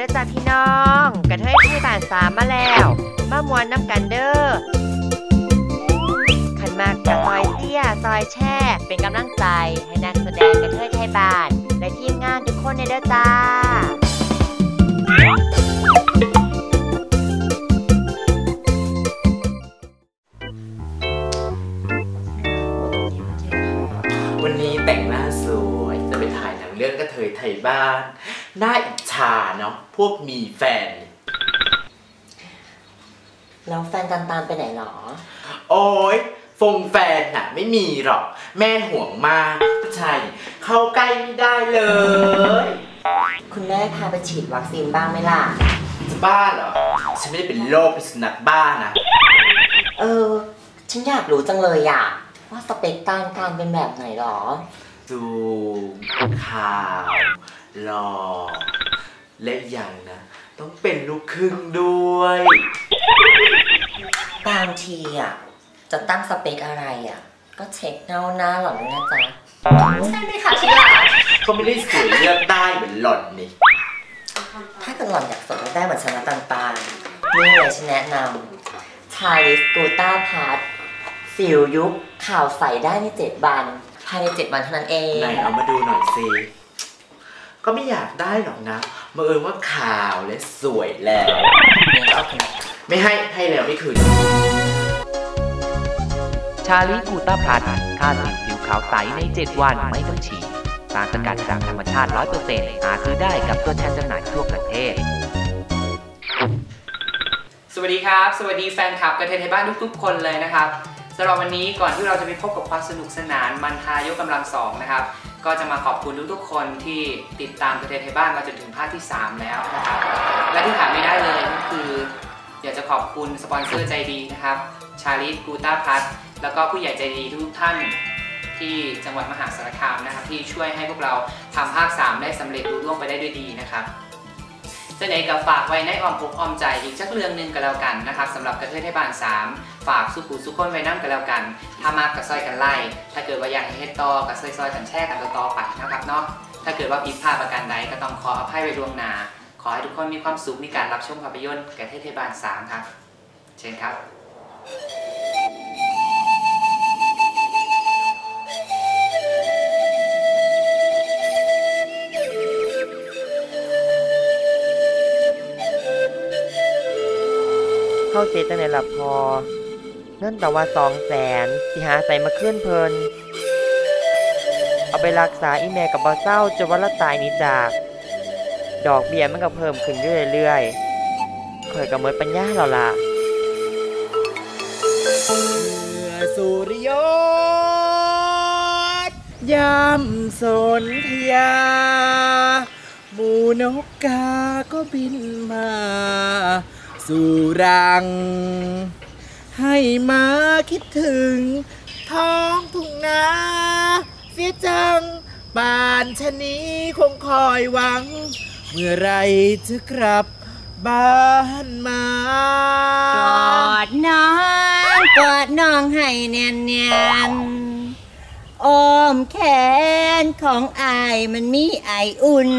เด้อจ้าพี่น้องกระเทยไทยบ้านสามมาแล้ว มามวนน้ำกันเด้อขันมากกะซอยเตี้ยซอยแช่ เป็นกำลังใจให้นักแสดงกระเทยไทยบ้าน และทีมงานทุกคนในเด้อจ้าวันนี้แต่งหน้าสวย จะไปถ่ายหนังเรื่องกระเทยไทยบ้าน น่าอิจฉาเนาะพวกมีแฟน แล้วแฟนตันตานไปไหนหรอ โอ้ยฟงแฟนน่ะ ไม่มีหรอก แม่ห่วงมากผู้ชายเข้าใกล้ไม่ได้เลย คุณแม่พาไปฉีดวัคซีนบ้างไหมล่ะ จะบ้าเหรอ ฉันไม่ได้เป็นโรคเป็นสุนัขบ้านะ เออ ฉันอยากรู้จังเลยอะว่าสเปคตานตานเป็นแบบไหนหรอ สูงขาว หล่อและอีกอย่างนะ ต้องเป็นลูกครึ่งด้วยบางทีอะ จะตั้งสเปคอะไรอะ ก็เช็คเงาหน้าหล่อนด้วยนะจ๊ะ ใช่ไหมคะชิลาก็ไม่ได้สวยเลือกได้เหมือนหล่อนนี่ ถ้าเกิดหล่อนอยากสวยได้เหมือนชนะตันตานนี่เลยฉันแนะนำชาลิสกูต้าพาร์ทสิวยุบข่าวใสได้ในเจ็ดวันภายในเจ็ดวันเท่านั้นเอง ไหนเอามาดูหน่อยสิ ก็ไม่อยากได้หรอกนะบังเอิญว่าขาวและสวยแล้วนี่ก็เอาไปไม่ให้ให้แล้วไม่คืนชาลีกูต้าพลัสค่าสิวผิวขาวใสใน 7 วันไม่ต้องฉีดสารสกัดจากธรรมชาติ 100%หาซื้อได้กับตัวแทนจำหน่ายทั่วประเทศ สวัสดีครับ สวัสดีแฟนคลับกระเทยไทยบ้านทุกๆ คนเลยนะครับสำหรับวันนี้ก่อนที่เราจะไปพบกับความสนุกสนานมันทายกกำลังสองนะครับ ก็จะมาขอบคุณทุกๆคนที่ติดตามกระเทยไทยบ้านมาจนถึงภาคที่ 3 แล้วนะครับและที่ขาดไม่ได้เลยก็คือ อยากจะขอบคุณสปอนเซอร์ใจดีนะครับ ชาลิสกูต้าพัทแล้วก็ผู้ใหญ่ใจดีทุกท่านที่จังหวัดมหาสารคามนะครับที่ช่วยให้พวกเราทำภาค 3 ได้สำเร็จรุ่ร่วงไปได้ด้วยดีนะครับ จะไหนกับฝากไว้ในอ้อมอกอ้อมใจอีกสักเรื่องหนึ่งก็แล้วกันนะครับสำหรับกระเทยไทยบ้าน3ฝากสุขุสุขคนไว้นั่งกันแล้วกัน ถ้ามากกับซอยกันไล่ ถ้าเกิดว่าอยากให้เฮ็ดต่อกับซอยซอยกันแช่กันต่อไปนะครับเนาะถ้าเกิดว่าผิดพลาดประการใดก็ต้องขออภัยไว้ล่วงหน้าขอให้ทุกคนมีความสุขในการรับชมภาพยนตร์กระเทยไทยบ้าน3ครับเชิญครับ เข้าเจจังไหล่ะพอ เงินแต่ว่าสองแสนสิหาใส่มาขึ้นเพลิน เอาไปรักษาอีแม่กับบอเศร้าจนวันละตายนี้จาก ดอกเบี้ยมันก็เพิ่มขึ้นเรื่อยๆข่อยกับเมดปัญญาเราล่ะสุริยศยำสนธยาหมูนกกาก็บินมา สู่รัง ให้มาคิดถึง ท้องทุ่งนาเสียจังบ้านชะนี้คงคอยหวัง เมื่อไรจะกลับบ้านมากอดน้องกอดน้องให้แน่นแน่นอ้อมแขนของอายมันมีไออุ่น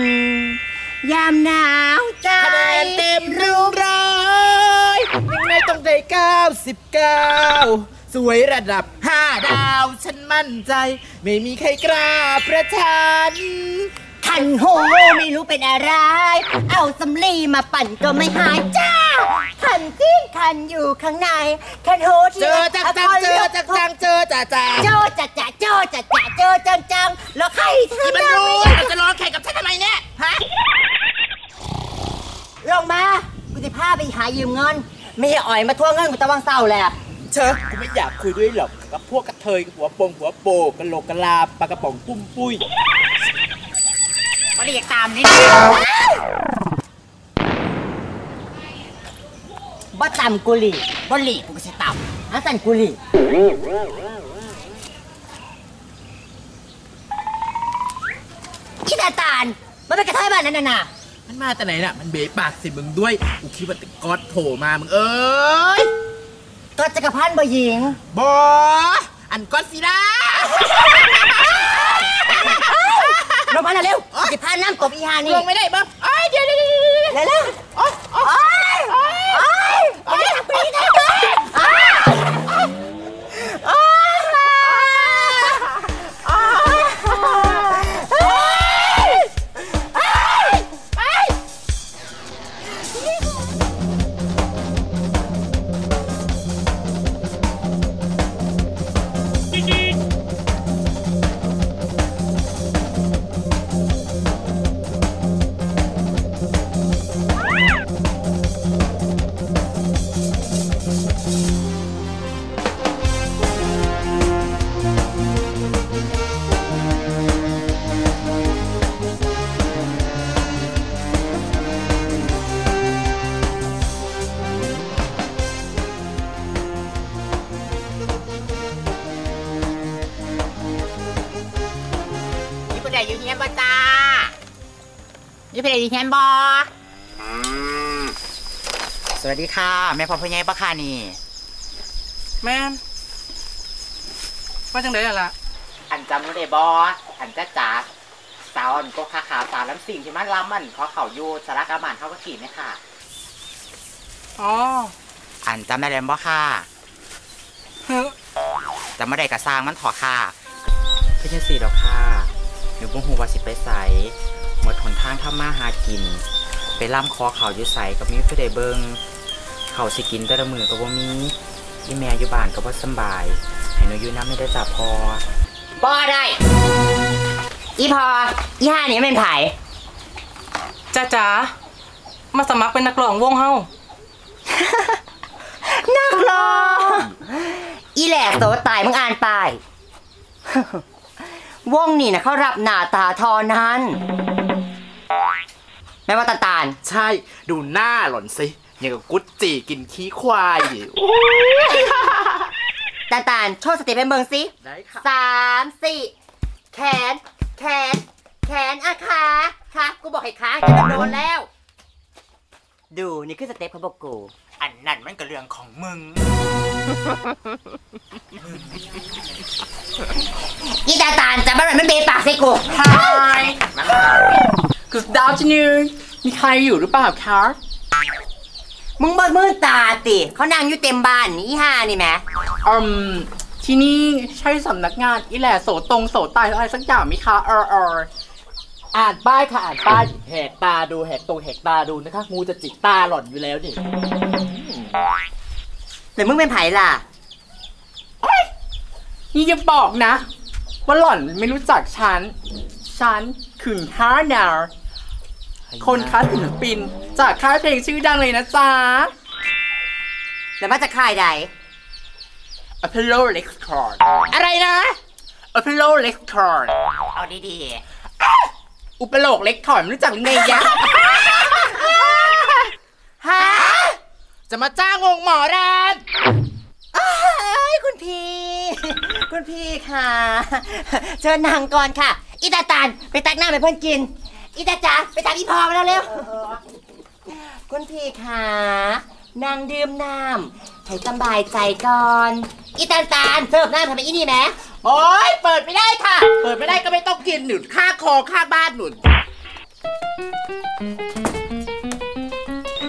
ยามหนาวใจคะแนนเต็มรูร้อยยังไงต้องได้เก้าสิบเก้าสวยระดับห้าดาว ฉันมั่นใจ ไม่มีใครกล้าประชันคันโหไม่รู้เป็นอะไร เอาสำลีมาปั่นก็ไม่หายจ้าคันที่คันอยู่ข้างในคันโหที่เจอจักจังเจอจักจังเจอจ่าจ่าโจจัดจ่าโจจัดจ่าเจอจังจังแล้วใครเธอที่มันได้รู้ ไหม จะร้องแข่งกับฉันทำไมเนี่ย ฮะ ลงมา กูจะพาไปหายืมเงิน ไม่ให้อ่อยมาทวงเงินกูตะวังเศร้าแหละเชิญกูไม่อยากคุยด้วยหรอกกับพวกกระเทยหัวโปงหัวโปกกะโหลกกะลาปลากระป๋องปุ้มปุ้ยมาเรียกตามนี่บ่ต่ำกุหลีบ่หลีกูก็จะต่ำฮัสันกุหลีขี้ตาตาลมันเป็นกระเทยบ้านนั่นน่ะนะ มันมาแต่ไหนน่ะ มันเบะปากสิมึงด้วยกูคิดว่าแต่ก๊อตโผล่มามึงเอ้ยก็จักรพันธ์บ่หญิง บออันก๊อตสิล่าลงมาเร็วๆสิพาน้ำกบอีหานี่ลงไม่ได้บ้างเอ้ยเดี๋ยวเดี๋ยวเดี๋ยวเดี๋ยวเร็วๆโอ๊ยโอ๊ยโอ๊ยโอ๊ยโอ๊ยปีนไมีผู้ใดอยู่เฮียนบ่สวัสดีค่ะ แม่พ่อพ่อใหญ่ปะค่ะนี่ แม่นว่าจังไดล่ะอันจำรู้ได้บออันจ้าจ๋าสาวอันก็ขาขาวสาวลำสิ่งที่มันลำมันเขาเขาอยู่สารกามันเขาก็ขี่ไหมค่ะ อ๋อ อันจำได้แล้วบ่ค่ะเฮ้อจำไม่ได้กระซางมันถอค่ะพี่เชสี่ดอกค่ะหนูบ่ฮู้ว่าสิไปใสหม ดหนทางทำมาหากิน ไปล่ำคอเขาอยู่ใสกับมีผู้ใดเบิงเขาสิกินแต่ละมือก็บ่มีอีแม่อยู่บ้านก็บ่สำบายให้หนูอยู่น้ำไม่ได้จับพอบ่ได้ อีพออีห้านี่เป็นไผจ้าจ๋ามาสมัครเป็นนักร้องวงเฮานักร้องอีแหลกโตตายมึงอ่านไปายวงนี่นะเขารับหน้าตาทอนั้น แม่ว่าตาตาลใช่ ดูหน้าหล่อนสิอย่างกับกุดจีกินขี้ควายตาตาลโชว์สเต็ปให้เบิ่งสิได้ค่ะสามสี่แขน แขน แขนอะขาขากูบอกให้ขาจะโดนแล้ว ดูนี่คือสเต็ปของพวกกู อันนั้นมันก็เรื่องของมึงอีตาตาลจะมาหน่อยมันเบปากใส่กู Hi Good afternoon มีใครอยู่หรือเปล่าคะ มึงเบิดมือตาติเขานั่งอยู่เต็มบ้านนี่อีห่านี่แหมอืม ที่นี่ใช่สำนักงานอีแหล่โสตรงโสตายอะไรสักอย่างไหมคะเออเอออ่านป้ายค่ะอ่านป้ายแหกตาดูแหกตรงแหกตาดูนะคะ งูจะจิกตาหล่อนอยู่แล้วนี่หรือมึงเป็นไผ่ล่ะ นี่อย่าบอกนะ ว่าหล่อนไม่รู้จักฉัน ฉันคือฮาร์นาร์ คนคัดศิลปิน จากค่ายเพลงชื่อดังเลยนะจ๊ะแล้วมาจากค่ายใด Apollo Record อะไรนะ Apollo Record เอาดีอุปโลกเล็กถอยไม่รู้จักหรือไงยะๆฮะจะมาจ้างวงหมอรานเอ้ยคุณพี่ คุณพี่ค่ะ เชิญนั่งก่อนค่ะ อีตาตาลไปตักน้ำให้เพื่อนกิน อีตาจ๋าไปตักอีพอมาแล้วเร็วคุณพี่ค่ะนั่งดื่มน้ำให้สบายใจก่อน อีตาตาลเสิร์ฟน้ำทำไมอีนี่แหมโอ๊ยเปิดไม่ได้ค่ะ เปิดไม่ได้ก็ไม่ต้องกินหนุนค่าคอค่าบ้านหนุน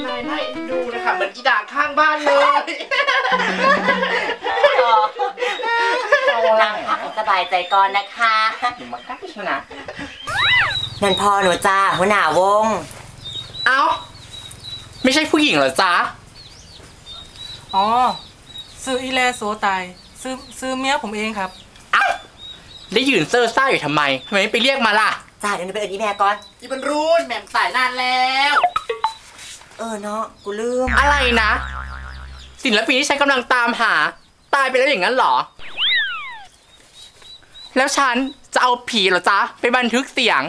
นายน่าเอ็นดูนะคะเหมือนอีด่างข้างบ้านเลยนั่งพักให้สบายใจก่อนนะคะหนูมากักชนะ นั่นพ่อหนูจ้าหัวหน้าวง เอ้า ไม่ใช่ผู้หญิงเหรอจ๊ะ อ๋อ ซื้ออีแลโซตาย ซื้อซื้อเมียผมเองครับ เอ้า ได้ยืนเซอร์ซ่าอยู่ทำไมทำไมไม่ไปเรียกมาล่ะ จ้าเดี๋ยวหนูไปเอินอีแม่ก่อน อีบรรรุนแหม่มสายนานแล้ว เออเนาะกูลืมอะไรนะ ศิลปินที่ฉันกำลังตามหา ตายไปแล้วอย่างนั้นเหรอ แล้วฉันจะเอาผีเหรอจ๊ะ ไปบันทึกเสียง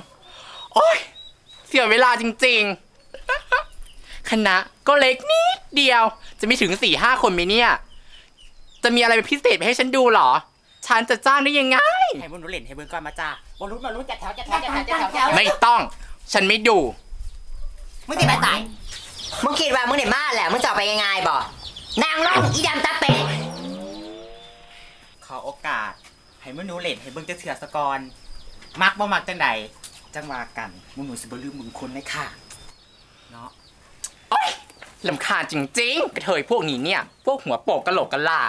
โอ้ยเสียเวลาจริงๆ คณะก็เล็กนิดเดียว จะไม่ถึงสี่ห้าคนไหมเนี่ย จะมีอะไรเป็นพิเศษไปให้ฉันดูเหรอ ฉันจะจ้างได้ยังไง ให้บุญรู้เล่นให้เบิ่งก่อนมาจ้าบุญรู้มารู้จัดแถวจัดแถวจัดแถวจัดแถวไม่ต้อง ฉันไม่ดู มึงติดไปตายมึงคิดว่ามึงได้มาแหละมึงจะเอาไปยังไงบ่นางลงอีดำตาเป็ดขอโอกาส ให้มึงรู้เล่นให้เบิ่งจะเถื่อสกอนมักบ่มักจังใด จังว่ากันมึงหนูสิบลืมมึงคนเลยค่ะ เนาะโอ๊ยลำคาญจริงๆกระเทยพวกนี้เนี่ย พวกหัวโปกกะโหลกกะลา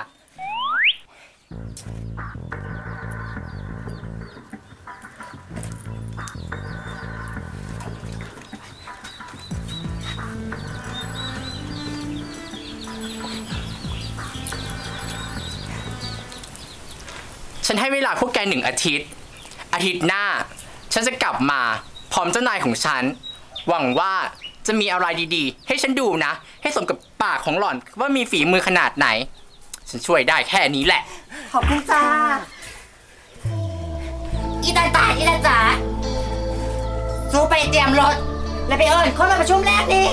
ฉันให้เวลาพวกแกหนึ่งอาทิตย์ อาทิตย์หน้า ฉันจะกลับมาพร้อมเจ้านายของฉัน หวังว่าจะมีอะไรดีๆ ให้ฉันดูนะ ให้สมกับปากของหล่อนว่ามีฝีมือขนาดไหน ฉันช่วยได้แค่นี้แหละ ขอบคุณจ้า อีตาตาอีตาจ๋าสู้ไปเตรียมรถ แล้วไปเอิญคนมาประชุมแรกนี่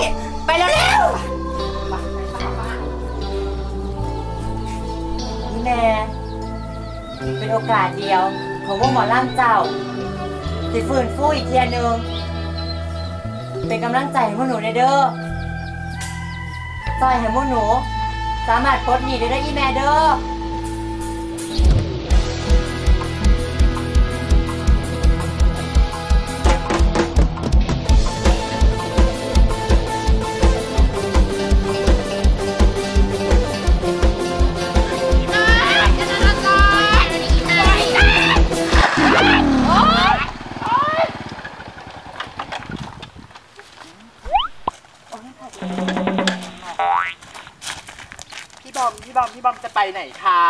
ไปเร็วๆนี่แม่เป็นโอกาสเดียวของวงหมอล่ำเจ้า สิฟื้นฟูอีกเทียหนึงเป็นกำลังใจให้พวกหนูเด้อซอยให้พวกหนู สามารถปลดหนี้ได้ได้ออีแม่เด้อ พี่บอมพี่บอมจะไปไหนคะ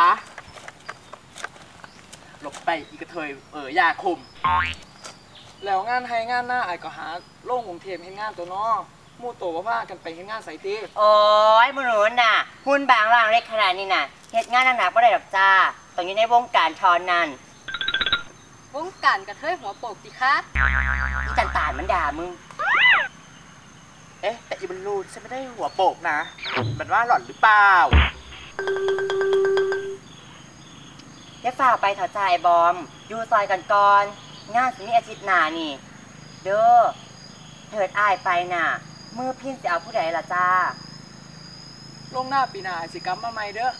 หลบไปอีกระเทยเออยาคุม แล้วงานไทยงานหน้าไอ้ายก็หาโล่งกรุงเทพเฮ็ดงานตัวเนาะหมู่โตว่าพากันไปเฮ็ดงานไสติโอ้ยมนุษย์น่ะ หุ่นบางร่างเล็กขนาดนี้น่ะเฮ็ดงานหนักๆบ่ได้ดอกจ้าต้องอยู่ในวงการทอนนั่นวงการกระเทยหัวโปกสิคะอีตันตานมันด่ามึง เอ๊ะ แต่อีบอลลูนฉันไม่ได้หัวโปกนะ มันว่าหล่อนหรือเปล่า อย่าฝ่าไปเถอะจ้าไอ้บอม อยู่ซอยกันก่อน งานสิมีอาทิตย์หน้านี่ เด้อเถิดอ้ายไปน่ะมือพินสิเอาผู้ใดล่ะจ้า ลงหน้าปีหน้าสิกลับมาใหม่เด้อ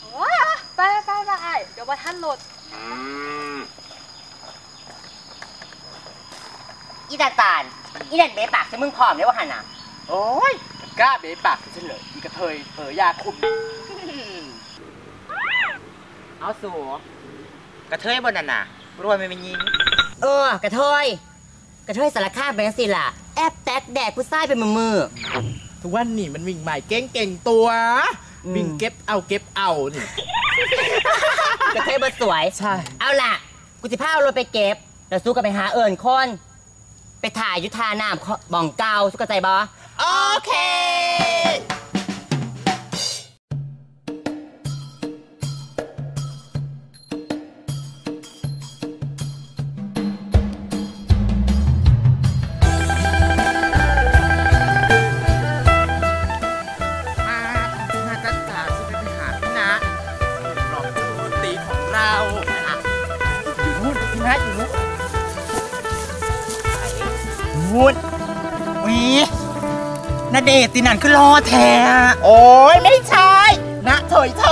โอ้ยไปไปไปไอ้ายเดี๋ยวว่าท่านโหลดอีตาตานอีนั่นเบะปากใส่มึงพร้อมได้ว่าหั่นน่ะ โอ้ยมัน กล้าเบะปากกับฉันเลยอีกระเทยเออยาคุม เอาสูกระเทยบนนั่นน่ะรวยไม่เป็นยิงเออกระเทยกระเทยสารคามเป็นจังซี่ล่ะ แอบแตกแดกผู้ชายเป็นมือมือ ทุกวันนี่มันวิ่งใหม่เก่งเก่งๆตัวอืมวิ่งเก็บเอาเก็บเอานี่ กระเทยบ่สวย ใช่ เอาล่ะ กูจะพาเอารถไปเก็บ แล้วสู้กันไปหาเอิญคน ไปถ่ายอยุทาน้ำเขาบ่องเกาสู้กันใจบอ โเดชน์สินันคือรอแท้โอ้ยไม่ใช่นะเถยเถ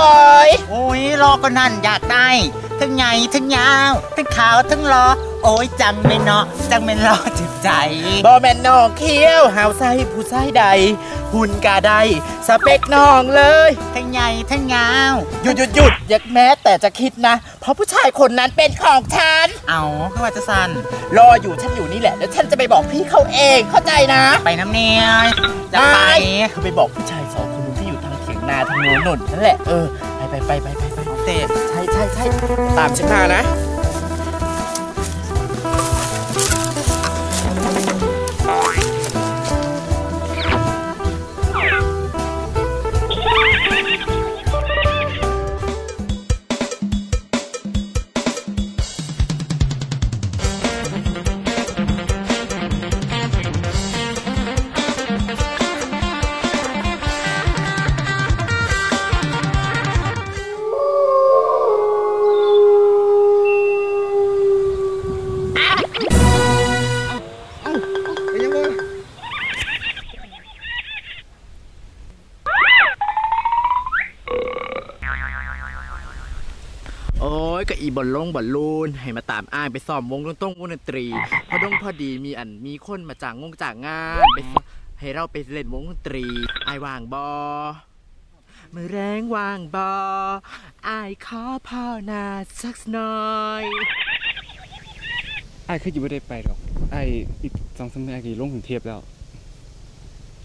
ยโอ้ยรอก็นั่นอยากได้ ทั้งใหญ่ทั้งยาว ทั้งขาวทั้งรอ โอ้ยจังไม่เนาะจังไม่รอถึงใจบอแมนนองเคี้ยวหาวไส้ผู้ไส้ใด หุ่นกาใดสเปกน้องเลยทั้งใหญ่ทั้งยาวหยุดหยุดหยุดอย่าแม้แต่จะคิดนะ เพราะผู้ชายคนนั้นเป็นของฉัน เอาก็ว่าจะสันรออยู่ฉันอยู่นี่แหละแล้วฉันจะไปบอกพี่เขาเองเข้าใจนะ ไปน้ำเนียจะไปเธอไปบอกผู้ชายสองคนนู้นที่อยู่ทางเถียงนาทางโน้นนุ่นนั่นแหละเออไปไปไปไปไปไปเตะใช่ใช่ใช่ตามฉันมานะ บอลลงบอลลูน ให้มาตามอ้ายไปซ้อมวงดนตรงวงดนตรี พอดงพอดีมีอันมีคนมาจ้างงงจ้างงานไปซ้อมให้เราไปเล่นวงดนตรีไอายว่างบอมือแรงว่างบอไอายขอพ่อนาสักหน่อยไอ้ายคืออยู่ไม่ได้ไปหรอกไอ้ายอีกสองสามนาทีลงถึงเทียบแล้ว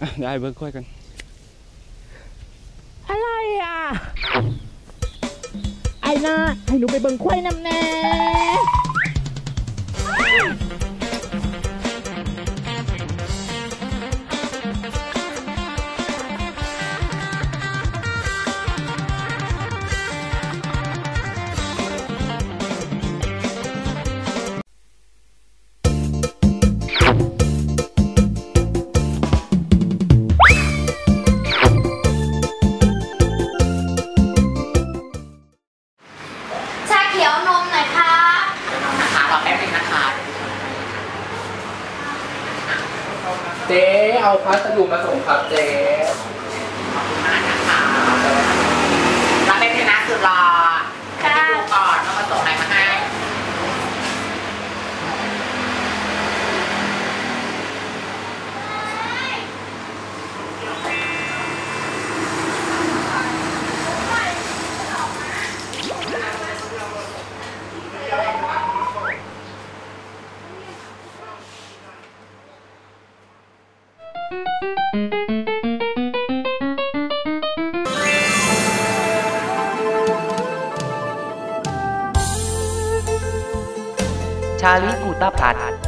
อะเดี๋ยวไอ้ายเบิร์กค่อยกัน อะไรอะ ไอ้นาให้หนูไปเบิ่งควายนำแน่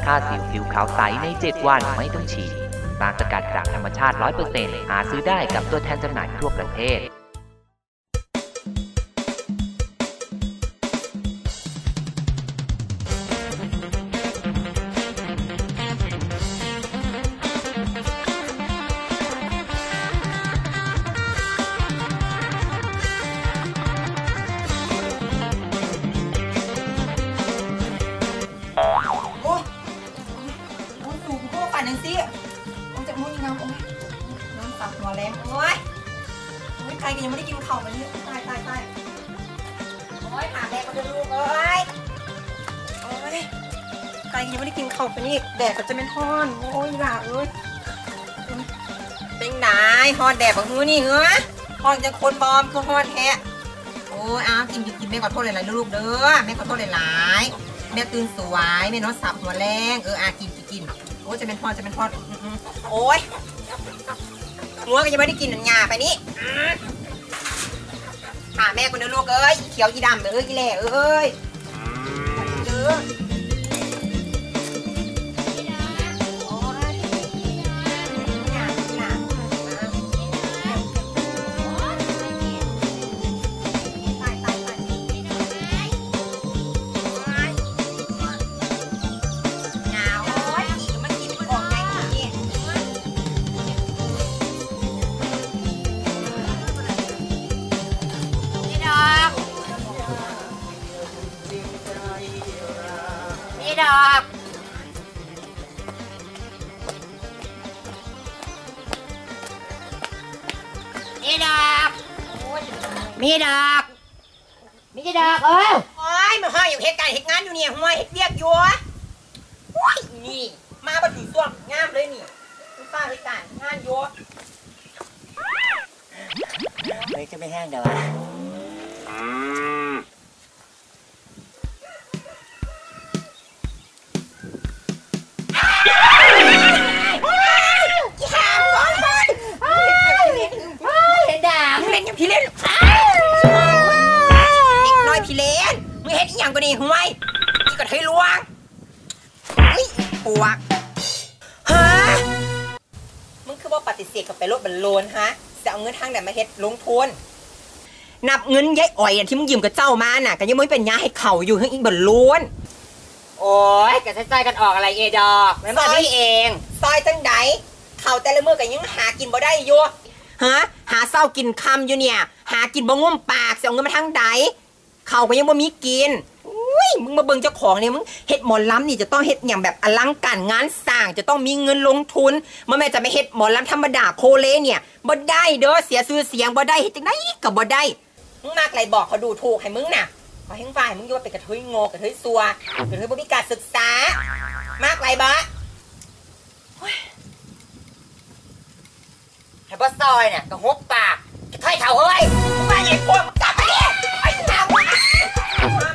ค่าสิวผิวขาวใสใน 7 วันไม่ต้องฉีดสารสกัดจากธรรมชาติ 100%หาซื้อได้กับตัวแทนจำหน่ายทั่วประเทศ นี่เหรอฮ้อนจะคนบอมก็ฮ้อนแท้โอ้ยอ้าวกินกินกินแม่ขอโทษหลายๆลูกเด้อแม่ขอโทษหลายๆแม่ตื่นสวยแม่นอนสับหัวแรงเอออากินกินกินโอ้จะเป็นทอดจะเป็นทอดอืมอืมโอ้ยหัวก็ยังไม่ได้กินหนังยาไปนี่อืมหาแม่คนเดียวลูกเอ้ยเขียวอีดำเอ้ยอีแหล่เอ้ยเด้อ เฮ้ยจะไม่แห้งเดี๋ยววะอีหามก่ด่าเล่นอย่างพี่เล่นเด็กน้อยพี่เล่นมึงเฮ็ดอีหยังก็นี่ห่วยนี่ก็เทยลวงเฮ้ยปวกฮะมึงคือว่าปฏิเสธกับไปรถบรรลุนฮะ เอาเงินทางไหนมาเฮ็ดลงทุนนับเงินยายอ่อยอะที่มึงยืมกับเจ้ามาน่ะก็ยังไม่เป็นยาให้เขาอยู่ให้อีกบรรลุนโอ้ยกระจายกันออกอะไรเอดอกไม่มาพี่เองซอยจังใดเขาแต่ละมือก็ยังหากินบ่ได้อยู่ฮะหาเศร้ากินคำอยู่เนี่ย หากินบ่ง่วมปากสิเอาเงินมาทางใดเขาก็ยังบ่มีกินอุ้ ยมึงมาเบิ่งเจ้าของเนี่ยมึงเฮ็ดหมอลำนี่จะต้องเฮ็ดอย่างแบบอลังการงานสร้างจะต้องมีเงินลงทุนมันแม่จะไม่เฮ็ดหมอลำธรรมดาโคเลเนี่ยบ่ได้เด้อเสียชื่อเสียงบ่ได้เฮ็ดจังไดก็บ่ได้มึงมากไรบอกเขาดูถูกให้มึงน่ะขอให้มึงฝ่ายมึงอยู่ว่าเป็นกระเทยโง่กระเทยซัวกระเทยบ่มีการศึกษา มากไรบ่ซอยเนี่ยก็หบปากกระเทยเถ่าเฮ้ยมึงมาใหญ่ปวดมึงกลับมาดิไอ้หนาวมามามึงเอ้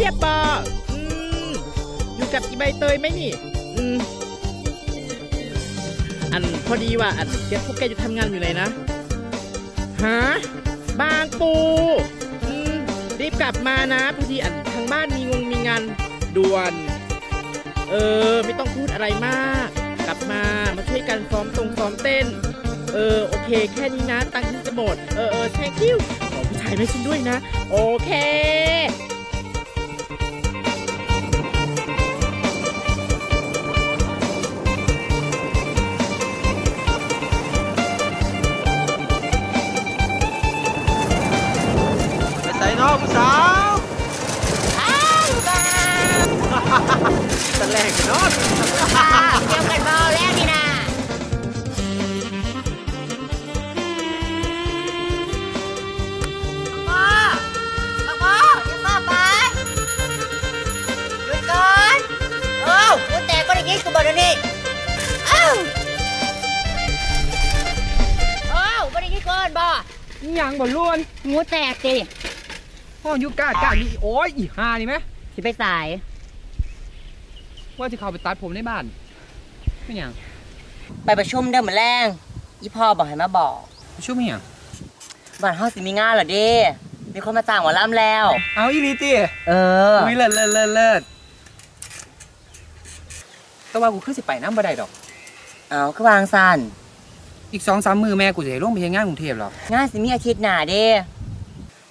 เจี๊ยบบออืมอยู่กับอีใบเตยไหมนี่อืมอันพอดีว่าอันเจสพวกแกจะทำงานอยู่ไหนนะฮะบางปูอืมรีบกลับมานะพอดีอันทางบ้านมีงงมีงานด่วน เออ ไม่ต้องพูดอะไรมาก กลับมามาช่วยกันซ้อมตรงซ้อมเต้น เออโอเค แค่นี้นะ ตังค์จะหมด เออเออ thank you ขอผู้ชายไม่ฉันด้วยนะ โอเค นเนาะเดี๋ยวกันเบาแล้วนี่นะพ่อพ่ออย่ามาไปหยุดก่อนเอ้าหัวแตกก็ได้ยินกูบอกเดี๋ยวนี้เอ้าเอ้าบ่ได้ยินก่อนบ่ยังบ่ล้วนงูแตกสิห้องยุกกากานี่โอ้ยอีหานี่ไหมสิไปสาย ว่าจะเข้าไปตัดผมในบ้านไม่ยังไปประชุมเด้อมื้อแรงอีพ่อบอกให้มาบอกช่วยไม่ยังบ้านเฮาสิมีงานเหรอเด้มีคนมาจ้างหมอลำแล้ว เอาอีลีตีเอออุ้ยเลิศเลิศเลิศเลิศแต่ว่ากูคือสิไปน้ำบ่ได้ดอก เอาคือวางสันอีกสองสามมือแม่กูจะให้ลงไปเฮ็ดงานกรุงเทพหรอกงานสิมีอาทิตย์หน้าเด้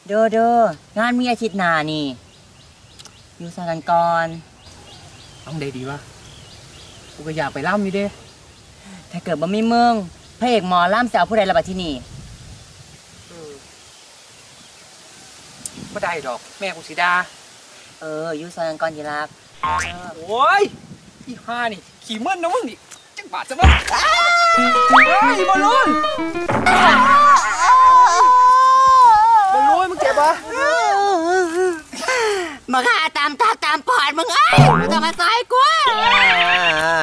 เด้อเด้องานมีอาทิตย์หน้านี่ อยู่ซอยกันก่อน เอาได้ดีวะกูก็อยากไปล่ำอยู่เด้ถ้าเกิดบ่มีมึงพระเอกหมอลำจะเอาผู้ใดละบัดที่นี่บ่ได้ดอก แม่กูสิดา เอออยู่ซอยกันก่อนทีรักโอ้ยอีห่านี่ ขี่เมื่อนนะมึงนี่จังบาดจะบ้าเฮ้ยบอลลูนบอลลูนมึงเจ็บปะ มาฆ่าตามตาตามปอดมึงเอ้ยมึงจะมาซอยกู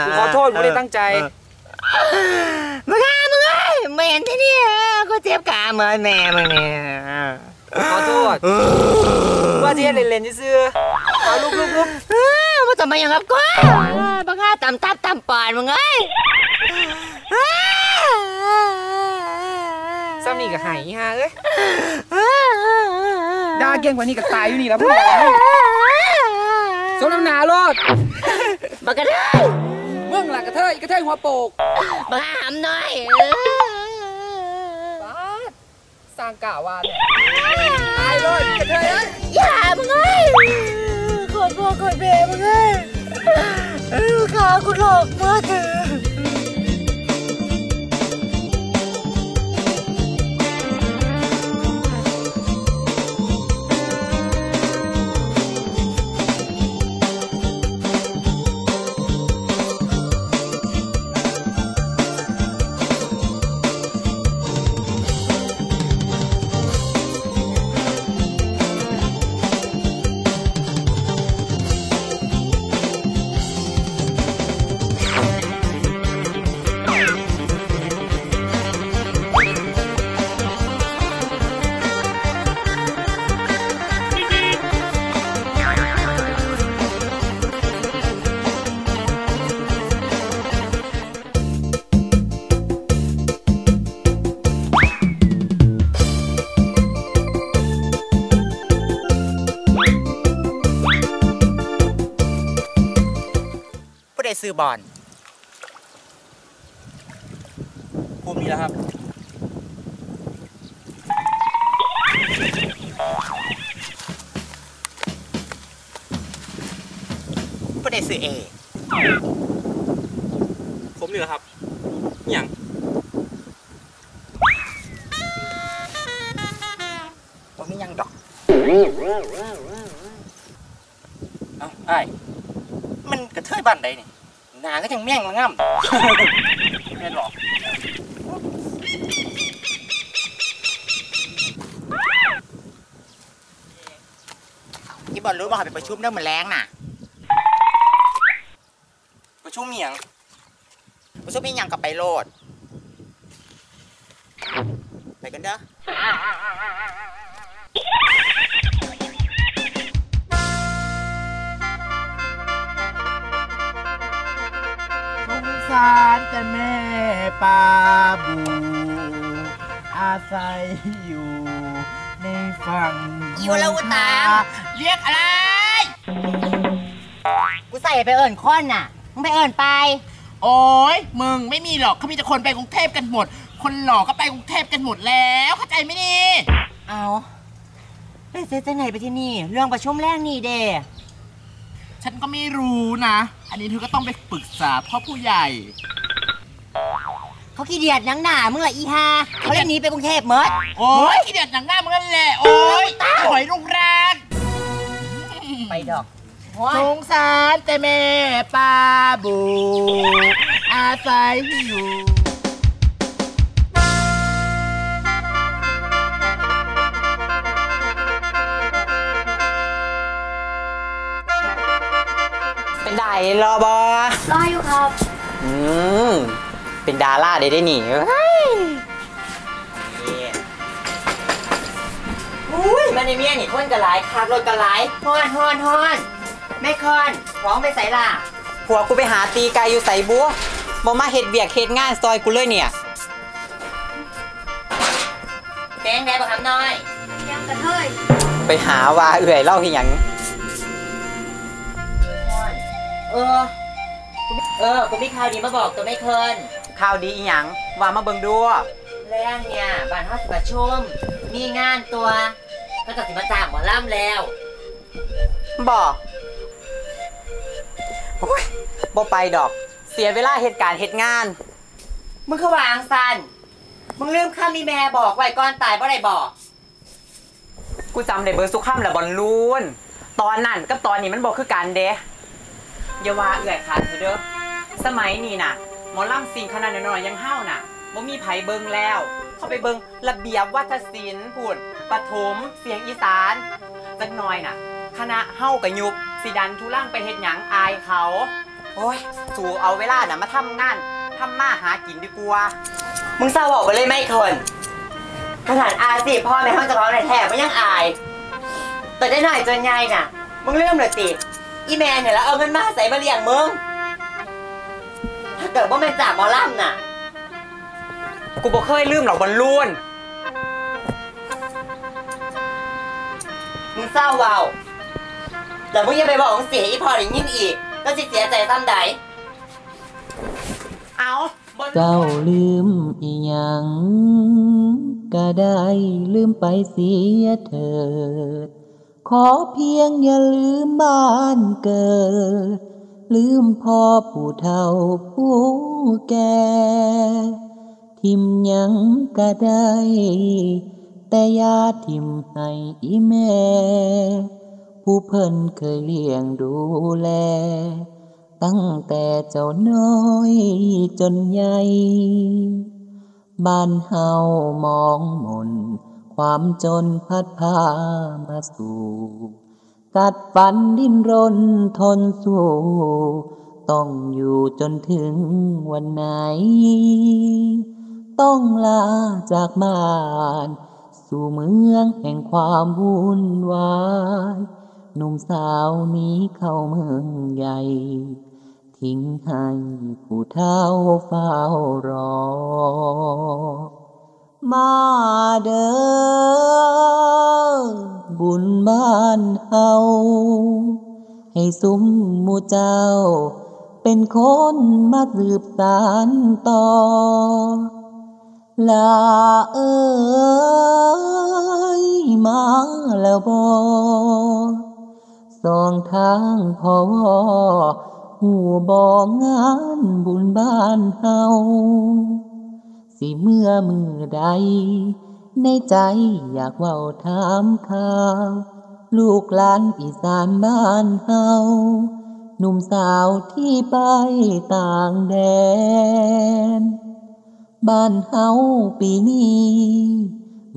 กูขอโทษกูไม่ได้ตั้งใจมาฆ่ามึงเอ้ยไม่เห็นที่นี่กูเจ็บขาเหมือนแม่มึงเนี่ยขอโทษว่าที่เล่นๆซื่อๆเอาลุกลุกลุกเออมาทำไมอย่างกับกูมาฆ่าตามตาตามปอดมึงเอ้ยซ้ำนี่ก็หายฮะเอ้ยด่าเก่งกว่านี้ก็ตายอยู่นี่แล้วมึง สมน้ำหนาโลดบักกระเทยมึงล่ะกระเทยกระเทยหัวโปกบักหามหน่อยบาดสร้างกะวาดตายเลยกระเทยเอ้ยอย่ามึงเอ้ยขอพ่อขอแม่มึงเอ้ยเออขากูหลอกมากเถอะ ผู้ใดซื้อบอลภูมิแล้วครับ ผู้ใดซื้อเอ ผมนี่แหละครับอหย่างผมมีหยังดอก เอ้าไอ้ายมันกระเทยบ้านใดนี่หนาก็จังแม่งละง่ำ แม่นหรอก บอลรู้บอกให้ไปประชุมเรื่องเหมือนแรงน่ะ ประชุมเมียงประชุมมีหยังกับไปโลด ไปกันเด้อสงสารแต่แม่ปลาบูอาศัยอยู่ในฝั่ง อีวะละอุตาม เรียกอะไร กูใส่ไปเอิญค้อนน่ะ มึงไปเอิญไป โอ้ยมึงไม่มีหรอกเขามีแต่คนไปกรุงเทพกันหมด คนหล่อก็ไปกรุงเทพกันหมดแล้วเข้าใจไหมนี่ เอาไปเซ็ตไหนไปที่นี่ เรื่องประชุมแรกนี่เด้ฉันก็ไม่รู้นะ อันนี้เธอก็ต้องไปปรึกษาพ่อผู้ใหญ่ เขาขี้เดียดหนังหนามึงละอีฮาเขาเล่นหนี้ไปกรุงเทพเมดโอ้ยขี้เดียดหนังหน้ามึงนั่นแหละ โอ้ยหอยลูกแรกไป ดอกสงสารแต่แม่ปลาบูอาศัยอยู่เป็นได้รอบอรออยู่ครับ อืม เป็นดาราได้ได้หนิ อุ้ยมันในเมียนี่คนกระไรคากรถกระไรฮอนฮอนฮอนแม่คอนร้องไปใส่ล่ะผัวกูไปหาตีไกอยู่ใส่บัวบ่มาเฮ็ดเบียกเฮ็ดงานซอยกูเลยเนี่ยแป้งแดงบักคำน้อยยังกระเทยไปหาว่าเอื่อยเล่าที่หยังเออ เออกูมีข่าวดีมาบอกตัวไม่เคินข่าวดีอีหยังว่ามาเบิ่งดูแรงเนี่ยบ้านเฮาสิประชุมมีงานตัว ก็จะสิมาจ้างหมอล่ำแล้วบ่โอ้ยบ่ไปดอก เสียเวลาเหตุการณ์เหตุงาน มึงคือวางสันมึงลืมคำมีแม่บอกไว้ก่อนตายบ่ได้บอก กูจำได้เบอร์สุข้ามและบอลลูน ตอนนั้นกับตอนนี้มันบอกคือกันเด้อย่าว่าเอื่อยขาดเถอะเด้อ สมัยนี้น่ะ หมอลำสิ่งขนาดน้อยๆยังเฮ้าน่ะบ่มีไผเบิงแล้ว เข้าไปเบิงระเบียบวัฒนศิลป์พูดปฐมเสียงอีสานจักหน่อยน่ะ คณะเฮ้ากับยุบสิดันทุล่างไปเฮ็ดหยังอายเขา โอ้ย สู่เอาเวลาน่ะมาทำงานทำมาหากินดีกว่า มึงเศร้าบอกไปเลยไม่คนขนาดอาสิพ่อแม่ห้องจะร้องในแถบมันยังอาย แต่ได้หน่อยจนใหญ่น่ะ มึงเริ่มเลยติอีแมนเนี่ยแล้วเอาเงินมาใส่มาเลี้ยงมึง ถ้าเกิดว่าแม่นจากหมอล่ำน่ะ กูบ่เคยลืมหรอกบอลลูนมึงเศร้าเบาแล้วมึงยังไปบอกมึงเสียอีพอได้ยินอีก ก็จะเสียใจซ้ำใดเอาบอลเจ้าลืมอีหยังก็ได้ลืมไปเสียเถิด ขอเพียงอย่าลืมบ้านเกิด ลืมพ่อผู้เฒ่าผู้แก่ ทิมยังก็ได้ แต่ยาทิมให้อีแม่ ผู้เพิ่นเคยเลี้ยงดูแล ตั้งแต่เจ้าน้อยจนใหญ่บ้านเฮามองมน ความจนพัดพามาสู่ กัดฟันดิ้นรนทนสู้ ต้องอยู่จนถึงวันไหน ต้องลาจากบ้าน สู่เมืองแห่งความวุ่นวายหนุ่มสาวนี้เข้าเมืองใหญ่ ทิ้งให้ผู้เฒ่าเฝ้ารอ มาเด้อบุญบ้านเฮาให้ซุ้มมูเจ้า เป็นคนมาสืบสานต่อ ลาเอ้ยมาแล้วบอสองทางพอวอหูบอกงานบุญบ้านเฮาสิเมื่อมือใด ในใจอยากเว้าถามข่าวลูกหลานอีสานบ้านเฮาหนุ่มสาวที่ไปต่างแดน บ้านเฮาปีนี้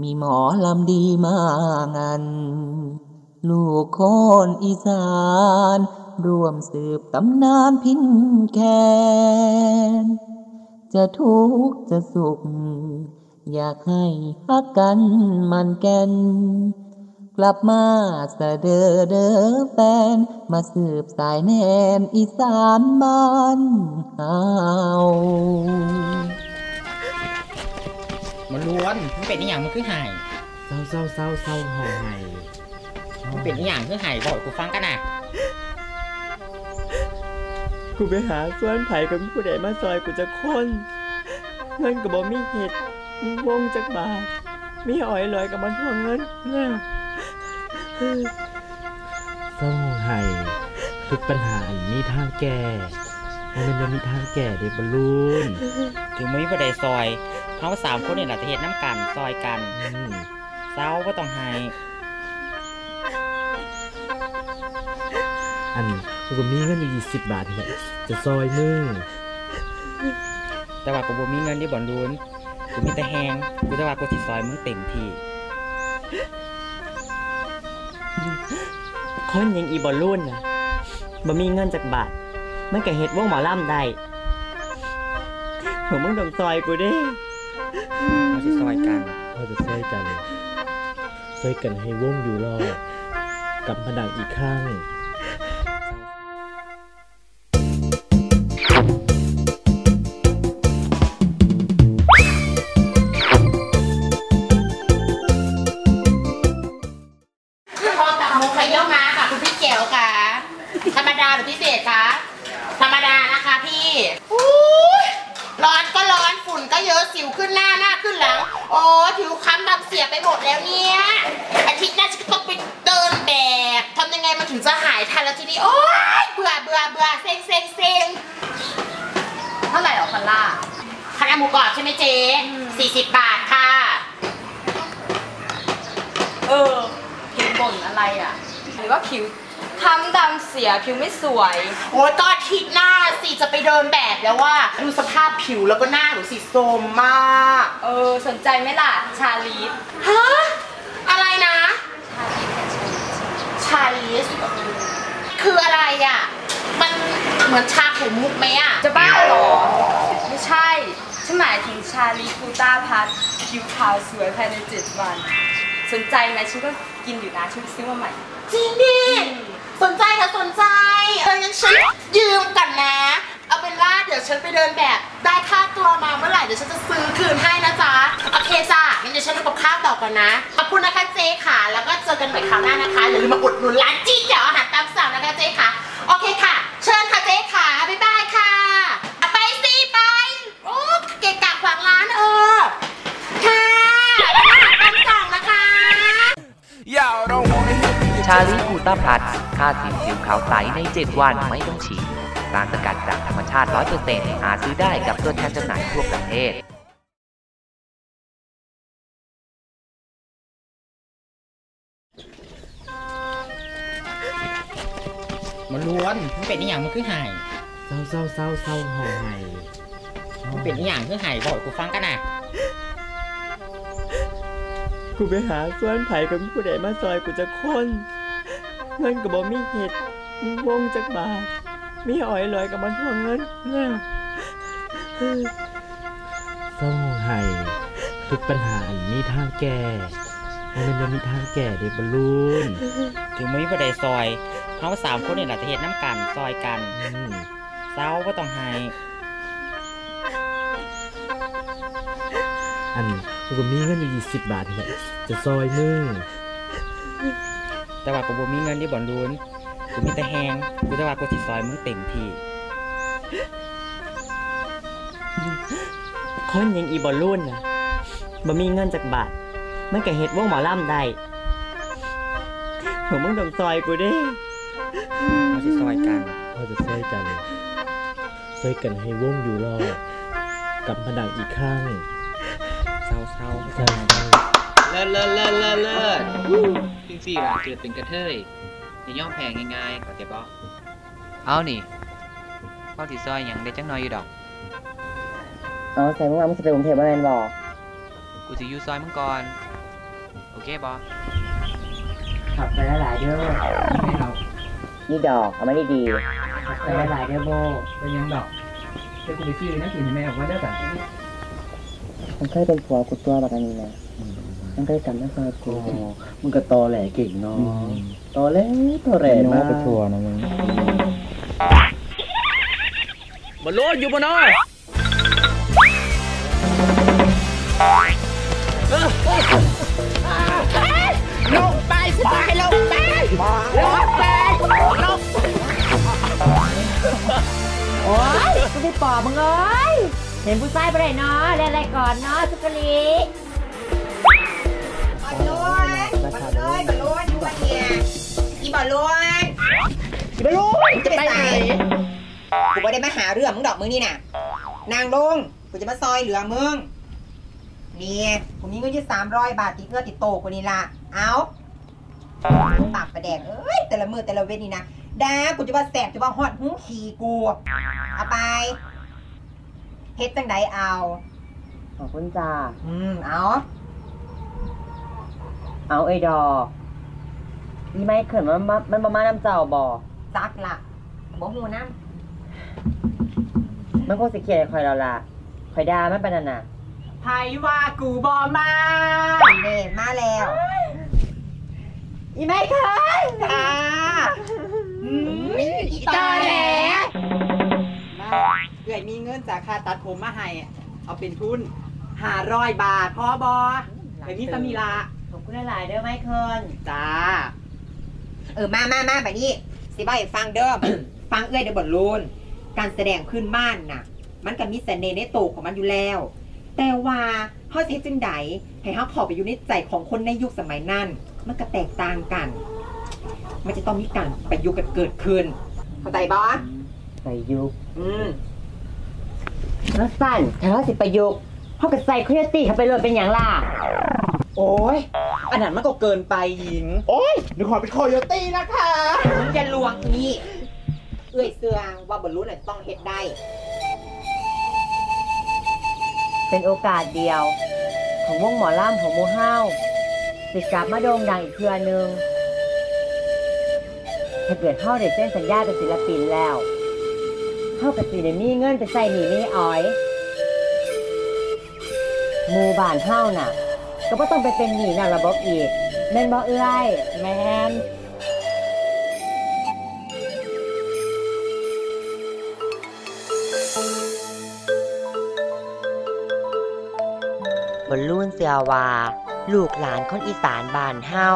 มีหมอลำดีมางานลูกคนอีสานรวมสืบตำนานพินแคนจะทุกข์จะสุข อยากให้พักกันมันแก่นกลับมาเสดอเดอแฟน มาสืบสายแนนอีสานบ้านเฮา ล้วนมันเป็นอีหยังมันคือหายเศร้าเศร้าเศร้าเศร้าห่อไห้มันเป็นอีหยังคือหายบอกกูฟังกันนะกูไปหาส่วนไผ่กับผู้ใดมาซอยกูจะคนเงินกับบ่มีเห็ดมีวงจักบาทมีอ้อยลอยกับมันทวงเงินแล้วเศร้าห่อไห้ทุกปัญหาอันมีทางแก้มันเป็นบ่มีทางแก้เด็กบอลลูนถึงไม่มีประเดซอย เขาสามคนนี่แหละจะเห็นน้ำกันซอยกันอืมเศร้าก็ต้องหายอันกูก็มีเงินอยู่ยี่สิบบาทนี่แหละจะซอยมึงแต่ว่ากูบ่มีเงินที่บ่อนรูนกูมีแต่แหงกูแต่ว่ากูสิซอยมึงเต็มที่คนอยังอีบอลลูนนะบ่มีเงินจากบาท มันก็เฮ็ดวงหมอลำได้ผมมึงต้องซอยกูเด้ เขาจะซอยกันเราจะช่ยกันช่ยกันให้วงอยู่รอดกับผนังอีกข้าง ยโอ้ยก็อาทิตย์หน้าสิจะไปเดินแบบแล้วว่าดูสภาพผิวแล้วก็หน้าหนูสิโทรมมากเออสนใจไหมล่ะ ชาลีฟฮะอะไรนะ ชาลิสคืออะไรอะ มันเหมือนชาไข่มุกไหมอะ จะบ้าเหรอ ไม่ใช่ ฉันหมายถึงชาลีกูต้าพัทผิวขาวสวยภายในเจ็ดวัน สนใจไหมฉันก็กินอยู่นะฉันไปซื้อมาใหม่ จริงดิ สนใจค่ะสนใจ เอองั้นฉันยืมกันนะ เอาเป็นว่าเดี๋ยวฉันไปเดินแบบได้ค่าตัวมาเมื่อไหร่เดี๋ยวฉันจะซื้อคืนให้นะจ๊ะ โอเคจ้ะงั้นเดี๋ยวฉันทำกับข้าวต่อก่อนนะ ขอบคุณนะคะเจ๊ค่ะ แล้วก็เจอกันใหม่คราวหน้านะคะ อย่าลืมมาอุดหนุนร้านจี้เจ๋วอาหารตามสั่งนะคะเจ๊ค่ะ โอเคค่ะ เชิญค่ะเจ๊ค่ะ บ๊ายบายค่ะอะ ไปสิไป โอ้เกะกะขวางร้านเออ ค่ะร้านอาหารตามสั่งนะคะ ชาลีกูต้าพลัสค่าสิวผิวขาวใสใน 7 วันไม่ต้องฉีดสารสกัดจากธรรมชาติ 100%หาซื้อได้กับตัวแทนจำหน่ายทั่วประเทศมันล้วนมันเป็นอีหยังมันคือหายเศร้าเศร้าเศร้าเศร้าห่อไห้มันเป็นอีหยังคือหายบอกกูฟังกันนะกูไปหาส่วนไผ่กับผู้ใดมาซอยกูจะคน เงินกับบ่มีเห็ดมีวงจักบาท มีอ้อยลอยกับมันทวงเงินแล้วเศร้าห่อไห้ทุกปัญหาอันมีทางแก้มันเป็นบ่มีทางแก้เด็กบอลลูนถึงไม่มีประเดซอยเขาสามคนนี่แหละจะเห็นน้ำกันซอยกันอืมเศร้าก็ต้องหายอันกูก็มีเงินอยู่ยี่สิบบาทนี่แหละจะซอยมึง แต่ว่ากูบ่มีเงินที่บ่อนรูนกูมีแต่แหงกูแต่ว่ากูสิซอยมึงเต็มที่คนอยังอีบอลลูนนะบ่มีเงินจากบาท มันก็เฮ็ดวงหมอลำได้ผมมึงต้องซอยกูเด้เขาสิซอยกันเราจะช่วยกันช่วยกันให้วงอยู่รอดกับผนังอีกข้างเศร้าเศร้าใช่ เลิศเลิศเลิศเลิศเลิศจริงสิล่ะเกิดเป็นกระเทยอย่าย่อมแพ้ง่ายๆเข้าใจบ่เอานี่ข้อที่ซอยหยังได้จังน้อยอยู่ดอก เอาใส่มึงเอามึงจะไปกรุงเทพมาแมนบอกกูสิอยู่ซอยมึงก่อน โอเคบ่ขับไปหลายๆเด้อไม่เอานี่ดอกเอามาดีๆขับไปหลายๆเด้อโบเป็นยังดอกเดี๋ยวกูไปซื้อนะกินให้แม่ออกมาได้แต่มันเคยเป็นผัวกูตัวแบบนี้นะ มันเคยจำได้เคยกูมึงก็ตอแหลเก่งเนาะตอแหลตอแหลมากไปทัวร์นะมึงบอลลูนอยู่บนน้อยลงไปสบายลงไปลงไปลงโอ้ยกูไปปอบมึงเอ้ยเห็นผู้ชายไปไหนเนาะเล่นอะไรก่อนเนาะสุกะลี อีบอลลูนอีบอลลูนจะไปไหนกูไม่ได้มาหาเรื่องมึงดอกมึงนี่น่ะ นางลงกูจะมาซอยเหลือมึงนี่ผมมีเงินอยู่สามร้อยบาทติดเงื่อติดโตกูนี่ละเอาปากประแดงเอ้ยแต่ละมือแต่ละเวทนี่นะดากูจะว่าแสบจะว่าฮอดหูขี่กูเอาไปเฮ็ดจังไดเอาขอบคุณจ้าอืมเอา เอาไอ้ดอก นี่ไม่เขินมันมามันประมาณน้ำเจ้าบ่ซักละบ่หูน้มันคงสิเขียนคอยเราล่ะคอยด่ามันเป็นนั่นน่ะไผว่ากูบอมาำนี่มาแล้ว อีไม่เคยจ้าอืมอีตาแหลเอื่อยมีเงินจากค่าตัดผมมาให้ เอาเป็นทุนห้าร้อยบาทพอบอเดี๋ยวนี้สมีละขอบคุณหลายๆเด้อไม่เคินจ้า เออมามามาแบบนี้ สิบ่ให้ฟังเด้อฟังเอ้อยเด้อบทลูนการแสดงขึ้นบ้านน่ะ มันก็มีเสน่ห์ในตัวของมันอยู่แล้ว แต่ว่าเฮาสิเฮ็ดจังไดให้เฮาเข้าไปอยู่ในใจของคนในยุคสมัยนั้น มันก็แตกต่างกัน มันจะต้องมีการประยุกต์กันเกิดขึ้น เข้าใจบ่ใส่ยุกอืมแล้วสั้นถ้าเราสิประยุกต์ เขาก็ใส่โคโยตี้เข้าไปเลยเป็นอย่างล่ะ โอ้ยอันนั้นมันก็เกินไปหญิง โอ้ยหนูขอเป็นโคโยตี้นะคะมึงจะลวงนี่เอ้อยเสืองว่าบรรลุน่ะต้องเฮ็ดได้ เป็นโอกาสเดียว ของวงหมอล่ำของหมูเฮาสิกลับมาโด่งดังอีกเทือนึงถ้าเกิดเฮาได้เส้นสัญญาเป็นศิลปินแล้วเฮากับสิได้มีเงินไปใส่หนีไม่อ้อย หมู่บ้านเฮาน่ะ ก็บ่ต้องไปเป็นหนี้นอกระบบอีกแม่นบ่เอื้อยแม่นบนลุ่นเสือว่าลูกหลานคนอีสานบ้านเฮา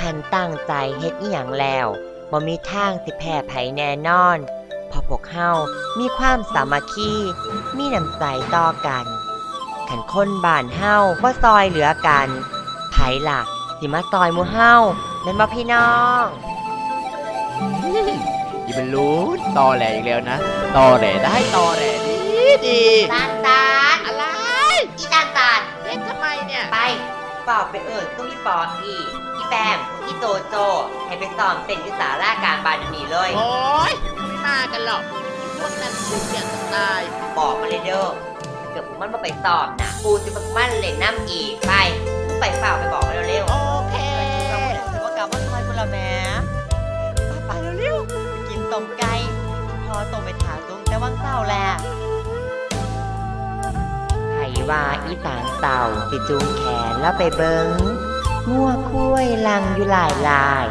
คันตั้งใจเฮ็ดอีหยังแล้วบ่มีทางสิแพ้ไผแน่นอนเพราะพวกเฮามีความสามัคคี มีน้ำใจต่อกัน คันคนบ้านเฮาบ่ซอยเหลือกันไผล่ะ สิมาซอยหมู่เฮาแม่นบ่พี่น้องอย่าเป็นรู้ตอแหลอีกแล้วนะตอแหลได้ตอแหลดีดีตาลตาลอะไรอีตาลตาลเล่นทำไมเนี่ยไปเปล่าไปเอิญต้องมีปออีอีแปมอีโจโจให้ไปซ้อมเต้นที่สาราการบานเดี๋ยวนี้เลย โอ้ยไม่มากันหรอกพวกนั้นกูเกลียดตาย บอกมาเลยเด้อถ้า เกิดพวกมันมาไปสอบนะกูจะมามันเล่นน้ำอีกไปมึงไปเปล่าไปบอกมาเร็วโอเคเราไม่ถือว่ากลับมาซอยพลแม่ป้าไปเร็วๆกินต้มไก่พอต้มไปถาตุ้งแต่ว่างเศร้าแหละไห้ว่าอีสานเต่าสิจูงแขนแล้วไปเบิงงัวคุ้ยลังอยู่หลายลาย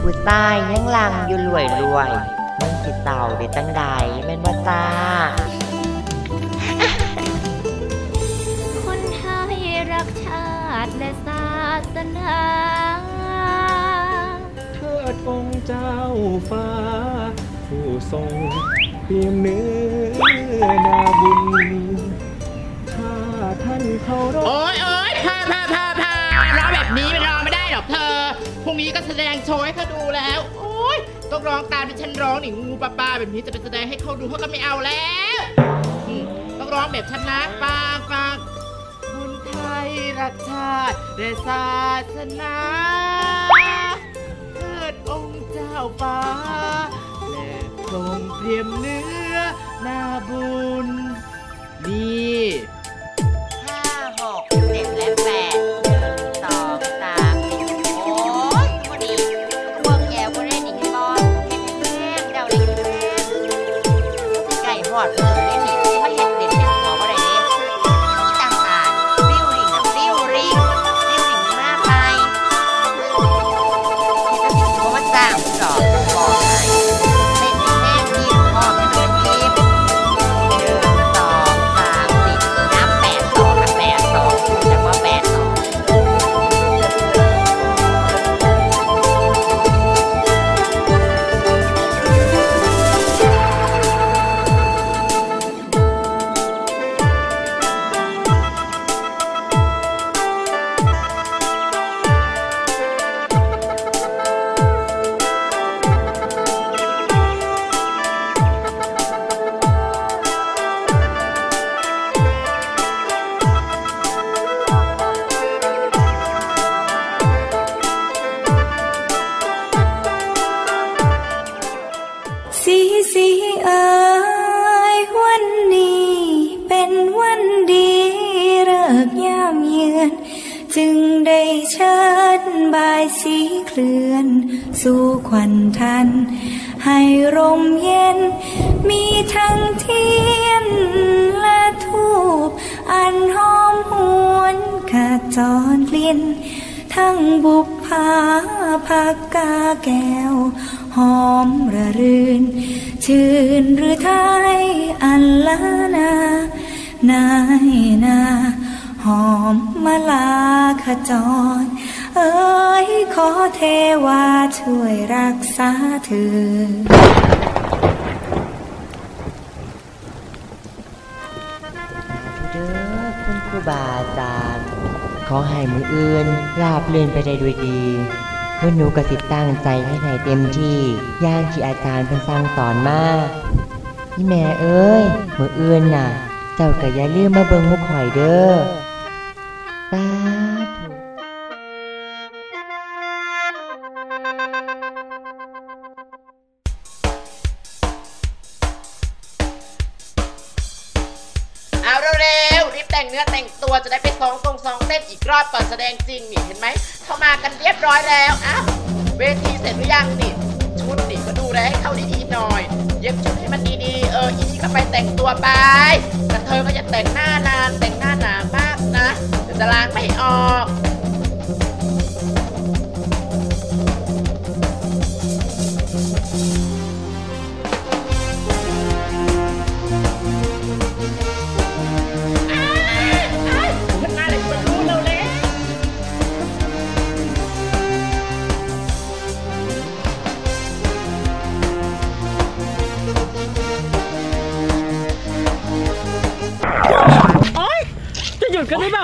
ผู้ใต้ยังลังอยู่รวยรวยๆมันสิเต่าได้จังใดแม่นว่าจ้า สนาเทิดองค์เจ้าฟ้า ผู้ทรงเพียงเนื้อนาบุญถ้าท่านเคารพโอ้ยโอ้ยพาพาพาพาร้องแบบนี้มันรองไม่ได้หรอกเธอพรุ่งนี้ก็แสดงโชว์ให้เขาดูแล้ว โอ้ยต้องร้องตามที่ฉันร้องหนิงูปลาปลาแบบนี้จะไปแสดงให้เขาดูเขาก็ไม่เอาแล้ว ต้องร้องแบบฉันนะฟังฟัง รักชาติและศาสนาเกิดองค์เจ้าฟ้าและทรงเตรียมเนื้อนาบุญนี่ ช่วยรักษาเธอเด้อคุณครูบาอาจารย์ขอให้มืออื่นราบเลื่อนไปได้ด้วยดีเพื่อหนูกระสิตั้งใจให้ไหนเต็มที่ย่างที่อาจารย์เพิ่นสั่งสอนมาพี่แม่เอ้ยมืออื่นน่ะ เจ้าก็อย่าลืมมาเบิงมุกข่อยเด้อสาธุ แสดงจริงนี่เห็นไหมเข้ามากันเรียบร้อยแล้วอ้าวเวทีเสร็จหรือยังนี่ชุดนี่ก็ดูแลให้เข้าดีๆหน่อย เย็บชุดให้มันดีๆเอออีนี่ก็ไปแต่งตัวไปแต่เธอก็จะแต่งหน้านานแต่งหน้าหนามากนะจะล้างไม่ออก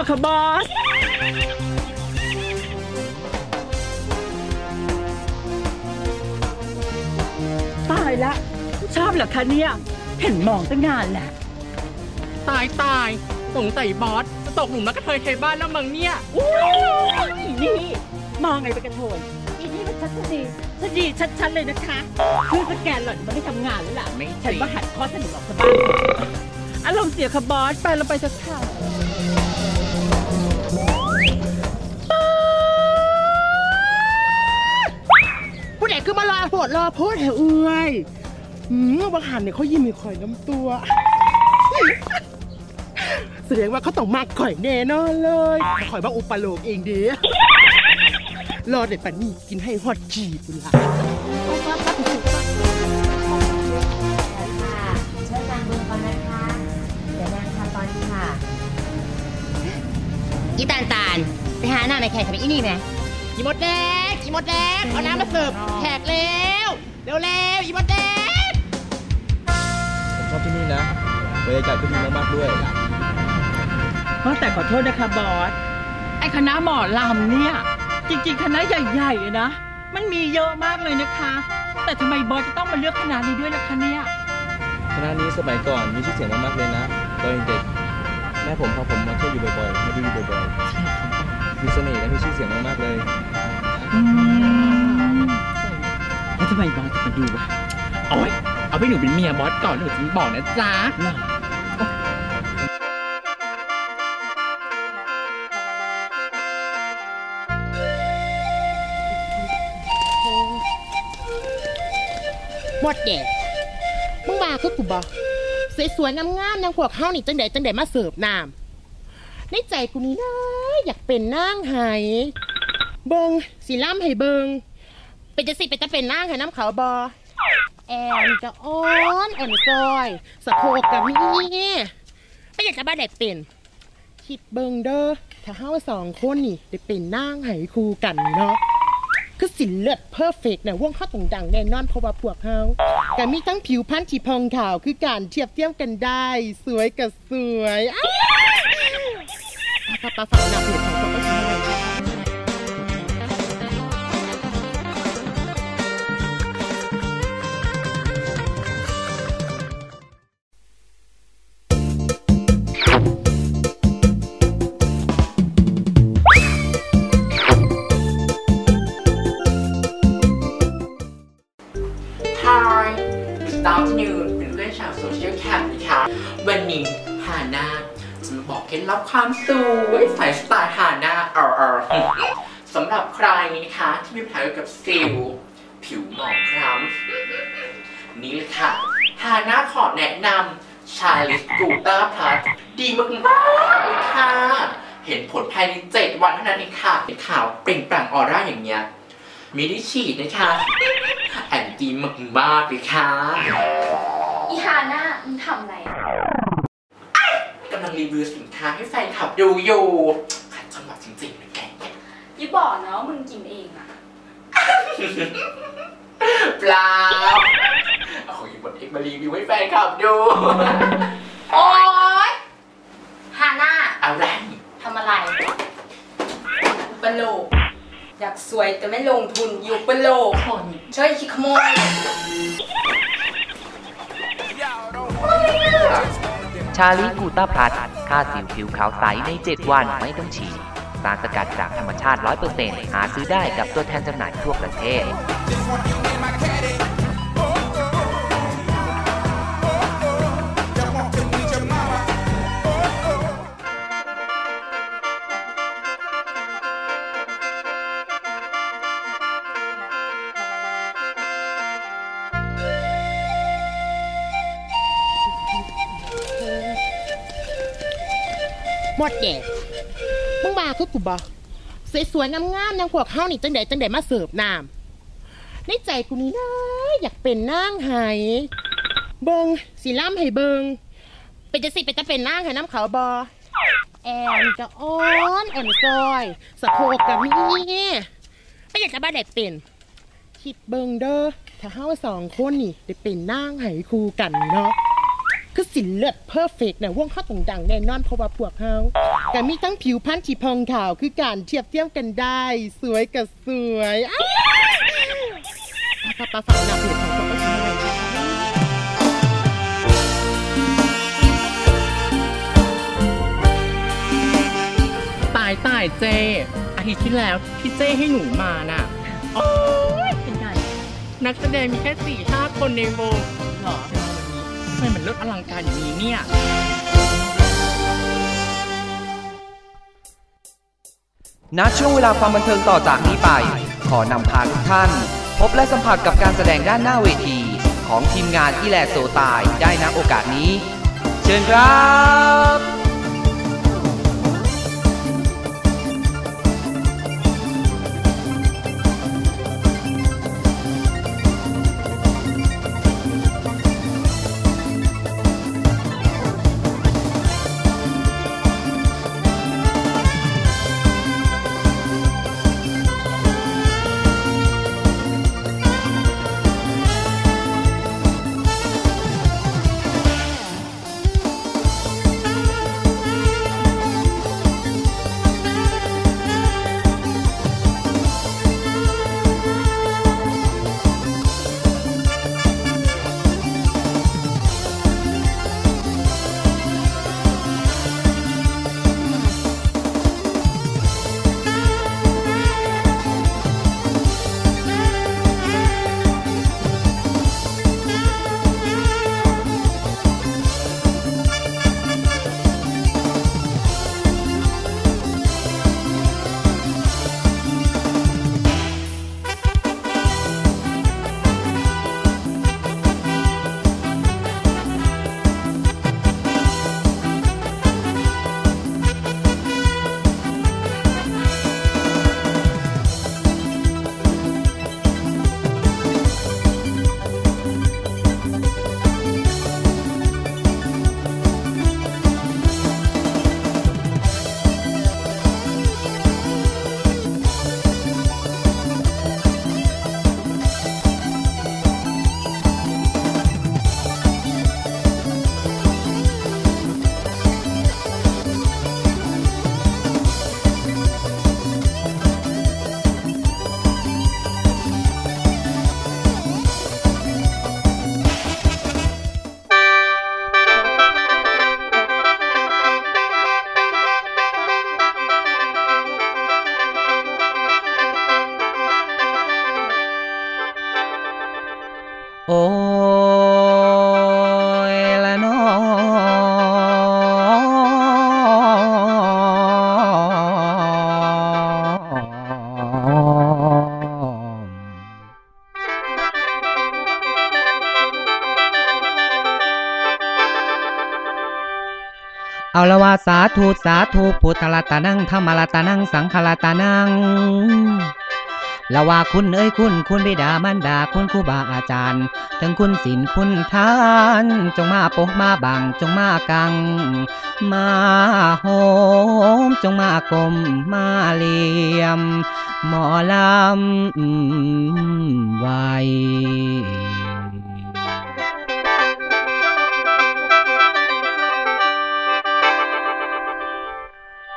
หยุดกันได้เปล่าคะบอส ตายละ ชอบเหรอคะเนี่ย เห็นมองตั้งนานแหละตายตายสงสัยบอสจะตกหลุมรักกระเทยไทยบ้านแล้วมั้งเนี่ยอุ้ยอีนี่ มองไงไปนกระโถนอีนี่มันชัดดีชัดดีชัดๆเลยนะคะคือสแกนหล่อนมันไม่ทำงานแล้วล่ะไม่จริง ฉันว่าหัดข้อเสนอออกซะบ้างอารมณ์เสียค่ะบอส ไปเราไปสักข่า อพูดเหรอเอ้ยอืมบางหันเนี่ยเขายิ้มมีข่อยน้ำตัว แสดงว่าเขาต้องมากข่อยแน่นอนเลยข่อยว่าอุปโลกเองเด้รอเด็ดปันนี่กินให้ฮอดจีบุญละค่ะเชิญนางบืองก่อนนะคะ เดี๋ยวนางทำตอนนี้ค่ะอีตาลตาลไปหาหน้าแม่แขกกับอีนี่ไหมอีมดแดง อีมดแดงเอาน้ำมาเสิร์ฟแขกเร็วเร็วเร็วอีมดแดงผมชอบที่นี่นะบรรยากาศก็ดีมากๆด้วยเพราะแต่ขอโทษนะคะบอสไอคณะหมอลำเนี่ย จริงๆ คณะใหญ่ๆเลยนะ มันมีเยอะมากเลยนะคะ แต่ทำไมบอสจะต้องมาเลือกคณะนี้ด้วยล่ะคะเนี่ยคณะนี้สมัยก่อนมีชื่อเสียงมากๆเลยนะตอนเด็กแม่ผมพาผมมาเที่ยวอยู่บ่อยๆมาดูอยู่บ่อยๆมีเสน่ห์และมีชื่อเสียงมากๆเลยอืม แล้วทำไมบอสจะมาดูวะโอ้ยเอาไปหนูเป็นเมียบอสก่อนหนูจะบอกนะจ๊ะหมดแดงมึงมาคือกูบอแสสวยๆงามๆนางพวกเฮานี่จังใดจังใดมาเสิร์ฟน้ำในใจกูนี่นะอยากเป็นนางไห เบิงสีล่ำให้เบิงเป็นจะสิเป็นจะเป็นนางให้น้ำเขาบอแอนจะอ้อนอ่อนซอย สะโพกกับมีไม่อยากจะบ้าเด็กเป็นคิดเบิงเด้อถ้าเฮาสองคนนี่ได้เป็นนางไห้คู่กันเนาะคือสินเลือดเพอร์เฟกต์นะวงข้าตรงดังแน่นอนเพราะว่าพวกเฮาแต่มีทั้งผิวพรรณที่พองขาวคือการเทียบเทียมกันได้ สวยกับสวยอ้าวป้าป้าฝากหน้าเพจของพวกเราหน่อยน โซเชียลแคมนะคะ วันนี้ฮาน่าจะมาบอกเคล็ดลับความสวยสายสไตล์ฮาน่าเออเออสำหรับใครนะคะ ที่มีปัญหาเกี่ยวกับสิว ผิวหมองคล้ำนี่เลยค่ะฮาน่าขอแนะนำชาลิสกูต้าพลัสดีมากๆเลยค่ะ เห็นผลภายใน 7 วันเท่านั้นเองค่ะเป็นขาวเปล่งปลั่งออร่าอย่างเงี้ยมินิฉีดนะคะแอนตี้มากๆเลยค่ะ อีฮาน่ามึงทำอะไรอะกำลังรีวิวสินค้าให้แฟนคลับดูอยู่ขัดจังหวะจริงๆนะแกเนี่ยอย่าบอกนะว่ามึงกินเองอะเปล่าเอาของอีบทเอกมารีวิวให้แฟนคลับดู โอ๊ยฮาน่าอะไรทำอะไรอุปโลกอยากสวยแต่ไม่ลงทุนอยู่อุปโลกช่วยคิดขโมย ชาลีกูต้าพลัดค่าสิวผิวขาวใสใน 7 วันไม่ต้องฉีดสารสกัดจากธรรมชาติ 100%หาซื้อได้กับตัวแทนจำหน่ายทั่วประเทศ หมดแก่มึงมาคือกูบอสวยๆงามๆนางพวกเฮานี่จังใดจังใดมาเสิร์ฟน้ำในใจกูนี่นะอยากเป็นนางไหเบิงสีล่ำให้เบิงเป็นจะสิเป็นจะเป็นนางให้น้ำเขาบอแอนจะอ้อนอ่อนซอยสะโพกกับมีไม่อยากจะบ้าเด็กเป็นคิดเบิงเด้อถ้าเฮาสองคนนี่ได้เป็นนางไหคู่กันเนาะ คือสินเลือดเพอร์เฟกต์นะวงเข้าตรงดังแน่นอนเพราะว่าพวกเฮาแต่มีทั้งผิวพรรณที่พองขาวคือการเทียบเทียมกันได้ สวยกับสวยอ้าวป้าป้าฝากหน้าเพจของพวกเราหน่อยนะตายตายเจ อาทิตย์ที่แล้วที่เจให้หนูมาน่ะ โอ้ยเป็นไงนักแสดงมีแค่สี่ห้าคนในวงเหรอทำ ไมมันเลิศอลังการอย่างนี้เนี่ย ณช่วงเวลาความบันเทิงต่อจากนี้ไป ขอนำพาทุกท่าน พบและสัมผัสกับการแสดงด้านหน้าเวที ของทีมงานอีแลโซตายได้ณโอกาสนี้ เชิญครับ สาธุสาธุพุทธรัตนังธรรมรัตนังสังฆรัตนังละว่าคุณเอ้ยคุณคุณบิดามารดาคุณครูบาอาจารย์ถึงคุณศีลคุณทาน จงมาปกมาบังจงมากัง มาโฮมจงมากลมมาเลียม หมอลำไว้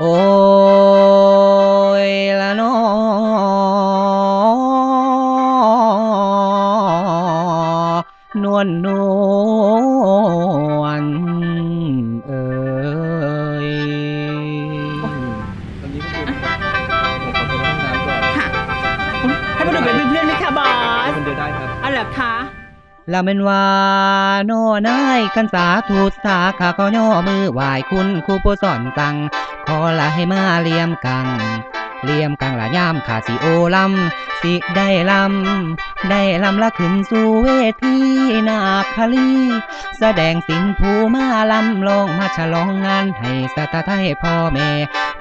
โอ้ยละนอนวลนวลเอ้ยให้มาดูเป็นเพื่อนๆไหมคะบอสมันเดินได้ครับอ๋อเหรอคะละเมนว่าโน่นายกันสาธุสาขาก็ย่อมือไหวคุณครูผู้สอนตัง ขอละให้มาเลียมกังเลียมกังละย่ามขาสิโอลำสิได้ลำได้ลำละขึ้นสู่เวทีนาคลีแสดงสินผู้มาลำลองมาฉลองงานให้สตาไทยพ่อแม่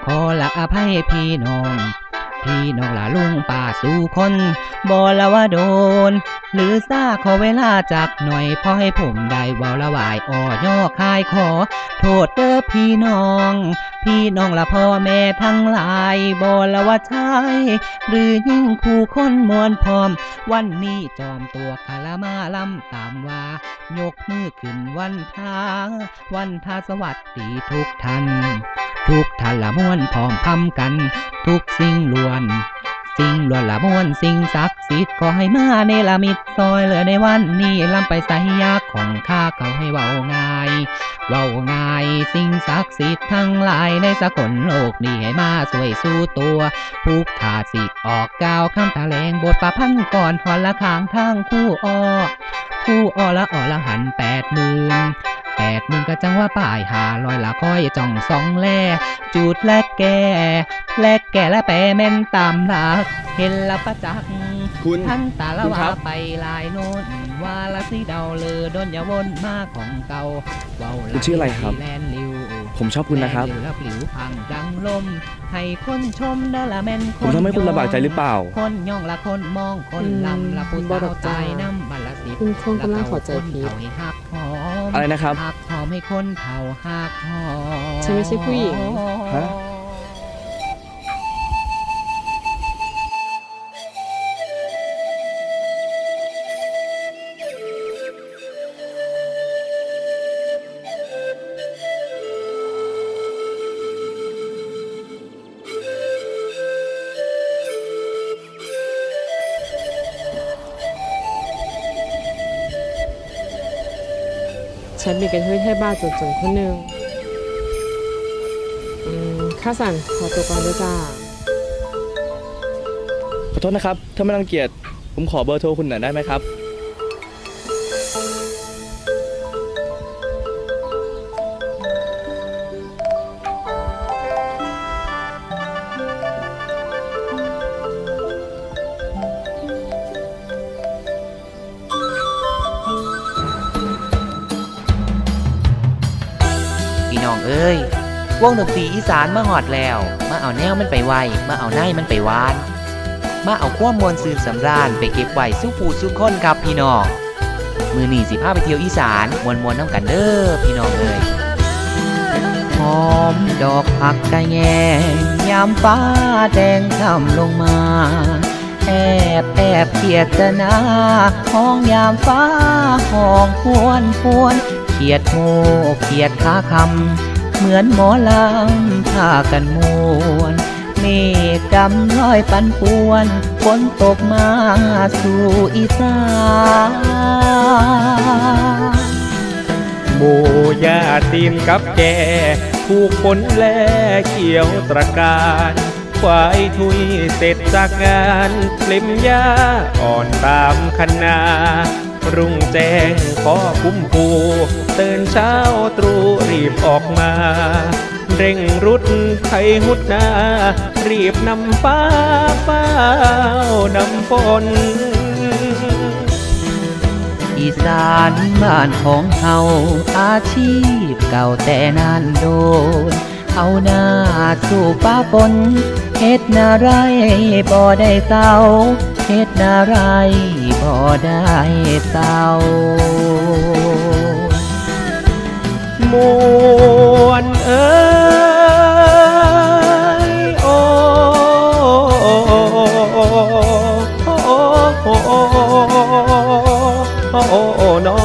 ขอละอภัยพี่น้องพี่น้องละลุงป้าสู่คนบอละว่าโดน หรือซาขอเวลาจากหน่อยพอให้ผมได้ว้าละวายอ่อย่อคายขอ โทษเด้อพี่น้อง พี่น้องละพ่อแม่ทั้งหลายบอละว่าชายหรือยิ่งคู่คนมวนพร้อม วันนี้จอมตัวคารามาลำตามว่า ยกมือขึ้นวันทาวันทาสวัสดีทุกท่านทุกท่านละมวนพร้อมพำกัน ทุกสิ่งล้วน สิ่งล้วนละมวนสิ่งศักดิ์สิทธิ์ขอให้มาเนละมิตซอยเหลือในวันนี้ลำไปใส่ยากของข้าเขาให้เว้าง่าย เว้าง่าย สิ่งศักดิ์สิทธิ์ทั้งหลายในสกลโลกนี้ให้มาสวยสู้ตัวผู้ขาดสิออกกาวคำแลงบทประพันธ์ก่อนหอนละขางทางคู่อ้อคู่อ้อละอ้อละหันแปดหมื่นแปดหมื่นก็จังว่าป้ายหาลอยละค่อยจ่องสองแล่จูดและแก่และแก่และแปรแม่นตามหลักเห็นละประจักษ์คุณท่านตาละคุณครัว่าบไปลายโน้นว่าละสิเดาเลอดนอย่าวนมาของเก่าเว้าคุณชื่ออะไรครับแลนลิวผมชอบคุณนะครับแลนลิวแล้วปลิวพังดังลมให้คนชมเด้อละแม่นคผมนทำให้คุณลำบากใจหรือเปล่า คนย่องละคนมองคนอืมลำละผู้บ่สาดวอกจ้าตายน้ำบัลละสิบคุณคงกำลังเข้าใจผิดเฒ่าให้หักหอมอะไรนะครับหักหอมให้คนเฒ่าหักหอมฉันไม่ใช่ผู้หญิงฮะ ฉันมีกระเทยให้บ้าจนๆคนหนึ่งอืมข้าสั่นขอตัวก่อนด้วยจ้า ขอโทษนะครับ ถ้าไม่รังเกียจผมขอเบอร์โทรคุณหน่อยได้ไหมครับ งดนตรีอีสานมาหอดแล้ว มาเอาแนวมันไปไวมาเอาในมันไปหวาน มาเอาความมวลซืนสำราญไปเก็บไว้สู้ผู้สู้คนครับพี่น้องมือหนีสิพาไปเที่ยวอีสานมวนมวนน้ำกันเด้อพี่น้องเอ้ยหอมดอกผักไก่แงงยามฟ้าแดงค่ำลงมา แอบแอบเกียดนาห้องยามฟ้าห้องพวนพวนเขียดโมเขียดขาคำ เหมือนหมอลำพากันมวนเมฆดำลอยปันป่วนฝนตกมาสู่อีสานหมู่ญาติมกับแกผูกผลแลเขียวตระการควายทุยเสร็จจากงานเปลิมยาอ่อนตามคันนา รุ่งแจ้งขอคุ้มผูตื่นเช้าตรู่รีบออกมา เร่งรุดไทยหุดนา รีบนำฟ้าเฝ้านำฝนออีสานบ้านของเฮาอาชีพเก่าแต่นานโดนเอาหน้าสู่ป้าปนเฮ็ดนาไรบ่ได้เศร้า เฮ็ดนาไรบ่ได้เศร้ามวนเอ้ยโอ้โอ้โอ้โอ้โอ้โอ้นอ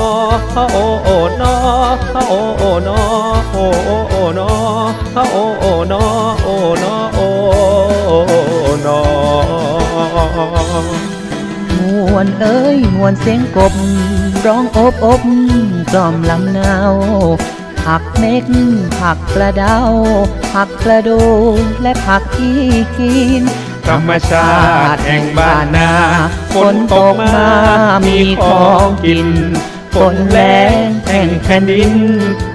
โอ้โอ้นอโอ้โอ้นอโอ้โอ้นอโอ้โอ้นอโอ้นอ มวนเอ้ยมวนเสียงกบ ร้องอบอบกล่อมลำนาวผักเม็กผักกระเดาผักกระโดและผักที่กิน ธรรมชาติแห่งบ้านนาฝนตกมามีของกิน ฝนแรงแห่งแผ่นดิน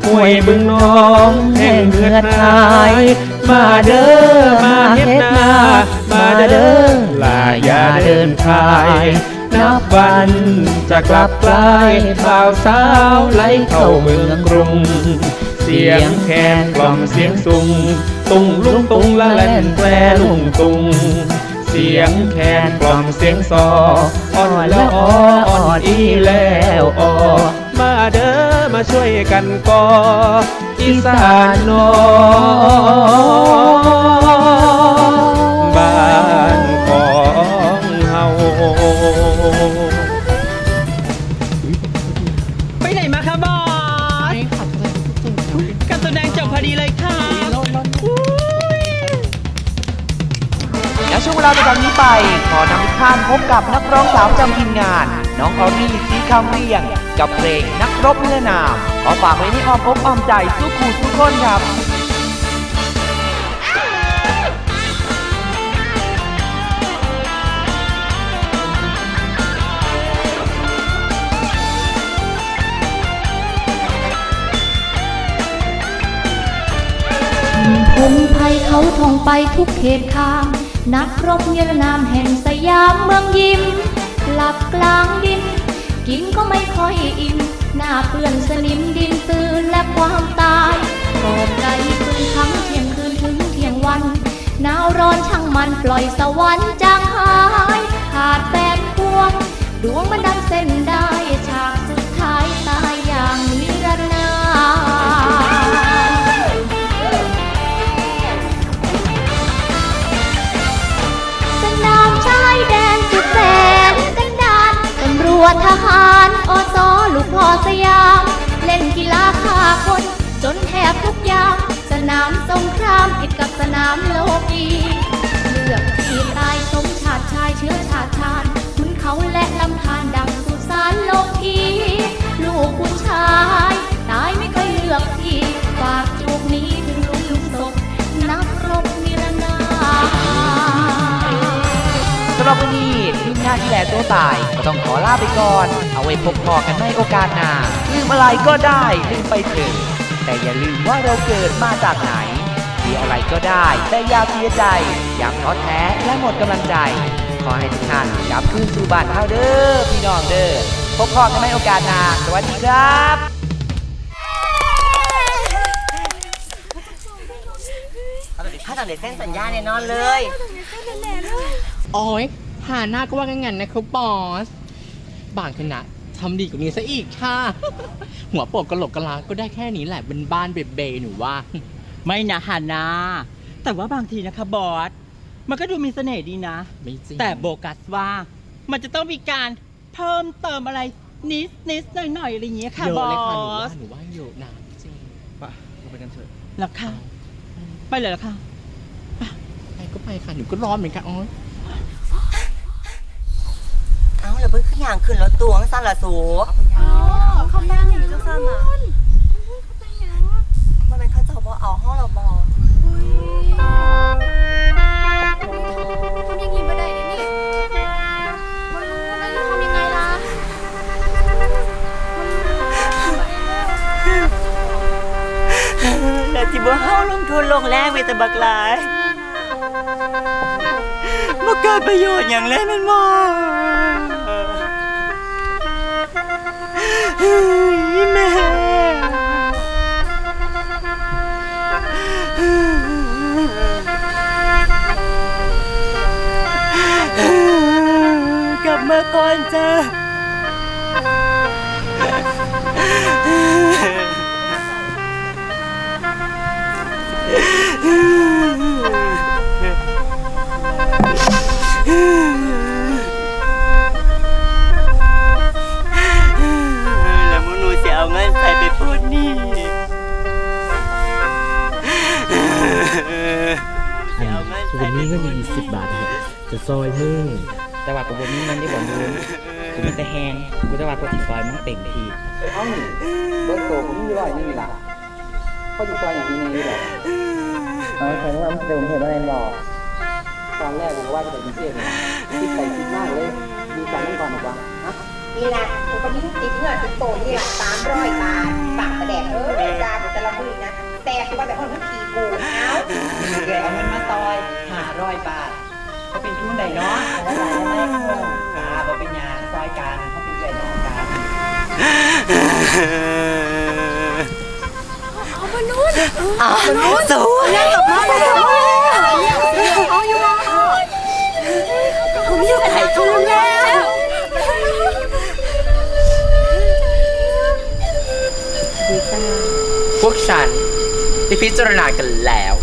ห้วยบึงน้องแห่งเหือดหาย มาเด้อมาเฮ็ดนามาเด้อลาอย่าเดินทายนับวันจะกลับกลายบ่าวสาวไหลเข้าเมืองกรุง เสียงแคนกล่อมเสียงสุงตุงลุงตุงละแล่นแปรลุงตุง เสียงแคนกล่อมเสียงซออ่อนแล้วอ่ออ่อนอีแล้วอ่อมาเด้อมาช่วยกันก่ออีสานนอ ละช่วงเวลาต่อจากนี้ไป ขอนำทุกท่านพบกับนักร้องสาวจำทีมงาน น้องออรี่สีคำเรียง กับเพลงนักรบเนื้อนาม ขอฝากไว้ในอ้อมอกอ้อมใจสู้คู่ทุกคนครับพงไพเขาท่องไปทุกเขตทาง นักรบเยรนามแห่งสยามเมืองยิ้ม หลับกลางดิน กินก็ไม่ค่อยอิ่ม หน้าเปื้อนสนิมดินตื่นและความตายกอบไก่ปืนทั้งเที่ยงคืนถึงเที่ยงวันหนาวร้อนช่างมันปล่อยสวรรค์จางหาย ขาดแฟนพวงดวงมันดังเส้นได้ วจทหารอสอลูกพ่อสยาม เล่นกีฬาฆ่าคน จนแทบทุกอย่าง สนามสงครามผิดกับสนามโลกีเลือกที่ตายสมชาติชายเชื้อชาติชาติคุณเขาและลำธารดังสุสานโลกีลูกผู้ชาย ตายไม่เคยเลือกที่ฝากจูบนี้ำหรับวันนี้ทีมงานที่แหลตัวตายก็ต้องขอลาไปก่อน เอาไว้พบพอกันในโอกาสหน้าลืมอะไรก็ได้ลืมไปเถอะแต่อย่าลืมว่าเราเกิดมาจากไหนมีอะไรก็ได้ แต่อย่าเสียใจอย่าท้อแท้และหมดกำลังใจ ขอให้ทุกท่านกลับคืนสู่บ้านเฮาเด้อพี่น้องเด้อพบพอกันในโอกาสหน้าสวัสดีครับ ถ้า ตั้งแต่เส้นสัญญาเนี่ยนอนเลย โอ้ยหาหน้าก็ว่างั้นนะครับบอส บางขนาดทำดีกว่านี้ซะอีกค่ะ หัวโปกกระโหลกกะลา ก็ได้แค่นี้แหละเป็นบ้านเบเบหนูว่า ไม่นะฮานาแต่ว่าบางทีนะคะบอส มันก็ดูมีเสน่ห์ดีนะ ไม่จริง แต่โบกัสว่า มันจะต้องมีการเพิ่มเติมอะไรนิดนิดหน่อยหน่อยๆอะไรอย่างเงี้ยค่ะเยบอะอเลยค่ะหนูว่าสหนูว่าเยอะนะจริงปะเราไปกันเถอะแล้วค่ะ ไปเลยเหรอค่ะไป ก็ไปค่ะหนูก็ร้อนเหมือนกันอ๋อเอ้าแล้วเพิ่งขึ้นอย่างขึ้นรถตัวงสั้นละสูเขานั่งอยู่จังสันอะมันเป็นเขาเจ้าบอเอาห้องเราบอทำอย่างนี้ไม่ได้ดินี่มันรู้แล้วจะทำยังไงล่ะแล้วที่บ่เฮาลงทุนลงแรงไปแต่บักหลาย บ่เกิดประโยชน์อย่างเลยแมันบ่แม่กลับมาก่อนจ้า วันนี้ก็มีสิบบาทเหรอจะซอยมึงแต่ว่ากูบ่มีเงินที่บ่รู้กูมีแต่แฮงกูจะว่ากูสิซอยมึงเต็มที่เอ้าเบิร์ตโตผมมีร้อยหนึงนี่ล่ะเขาจะซอยอย่างนี้นี่แหละเอาฉันว่ามันจะเป็นเหตุอะไรบอกตอนแรกผมว่าจะเป็นพิเศษเลยคิดไปคิดมากเลย มีการนั่งก่อนดีกว่า นี่แหละผมวันนี้ติดเงื่อติดโตนี่แหละสามร้อยบาทปากกระแดกเออเวลาแต่ละมือนะ แต่คือว่าแบบคนทั้งขี่กูเอ้าเกเอาเงินมาซอย500บาทเขาเป็นทุนใดเนาะตาบ่เป็นหยังซอยกันเขาเป็นเพื่อนน้องกันเอามานุ่นอ้าวสวยกลับมาแล้ว พวกฉันได้พิจารณากันแล้ว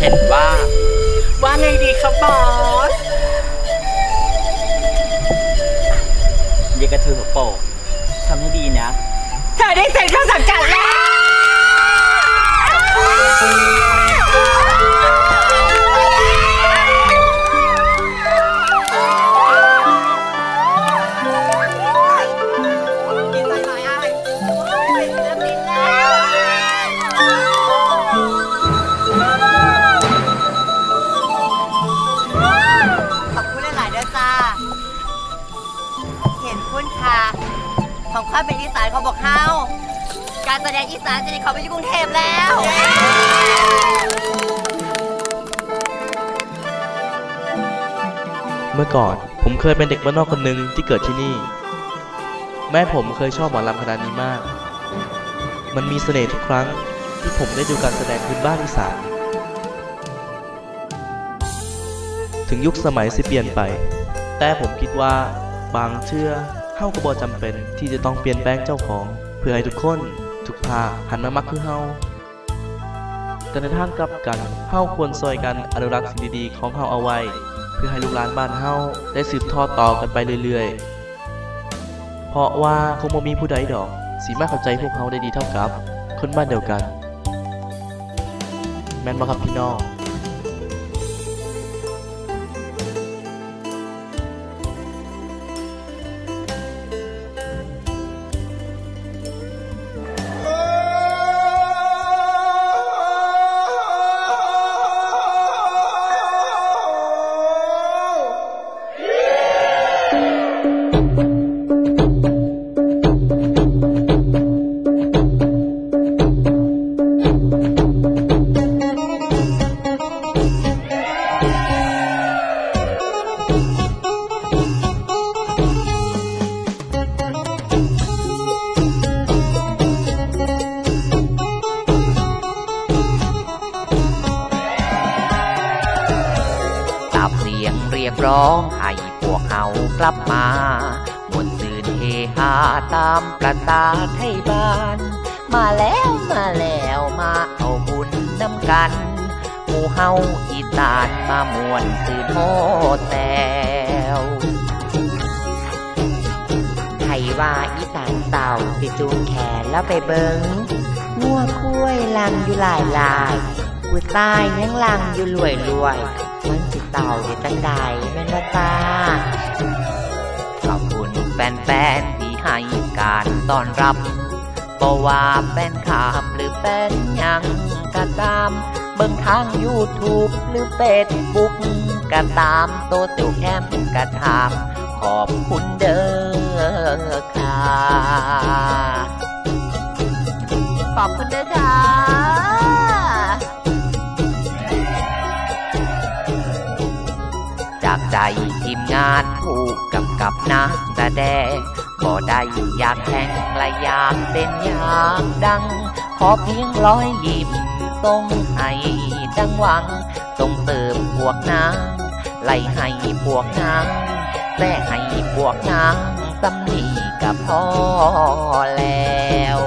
เห็นว่า ว่าไงดีครับบอสเยกระเธอหัวโปกทำให้ดีนะ เธอได้เซ็นข้อสังกัดแล้ว เขาบอกเฮาการแสดงอีสานจะได้เขาไปที่กรุงเทพแล้วเมื่อก่อนผมเคยเป็นเด็กบ้านนอกคนหนึ่งที่เกิดที่นี่ แม่ผมเคยชอบหมอลำคณะนี้มาก มันมีเสน่ห์ทุกครั้งที่ผมได้ดูการแสดงพื้นบ้านอีสาน ถึงยุคสมัยสิเปลี่ยนไป แต่ผมคิดว่าบางเชื่อาก็บ่จำเป็นที่จะต้องเปลี่ยนแปลงเจ้าของ เพื่อให้ทุกคน ทุกภาคหันมามักคือเฮาแต่ในทางกลับกันเฮาควรซอยกันอนุรักษ์สิ่งดีๆของเฮาเอาไว้ เพื่อให้ลูกหลานบ้านเฮาได้สืบทอดต่อกันไปเรื่อยๆ เพราะว่าคงบ่มีผู้ใดดอกสีมาเข้าใจพวกเฮาได้ดีเท่ากับ คนบ้านเดียวกัน แม่นบ่ครับพี่น้อง ตาไทยบ้าน มาแล้วมาแล้วมาเอาบุญนำกันหมู่เฮาอีสานมามวนซืนโฮแตวไทยว่าอีสานเต่าสิจูงแขนแล้วไปเบิงงัวคุ้ยลังอยู่หลายลายกูตายยังลังอยู่รวยรวยมันสิเต่าเฮ็ดจังใดแม่นว่าตาขอบคุณแฟนๆ ตอนรับบ่ว่าเป็นขาบหรือเป็นยังก็ตาม เบิ่งทาง YouTube หรือเฟซบุ๊กก็ตามโตเตียวแคมก็ถาม ขอบคุณเด้อค่ะ ขอบคุณเด้อค่ะจากใจทีมงานผู้กำกับนักแสดง ก็ได้อยากแข่งและอยากเป็นอยากดัง ขอเพียงร้อยยิ้มต้องให้ดังหวังต้องเติมพวกนางไล่ให้พวกนางแท้ให้พวกนางสำนีกับพอแล้ว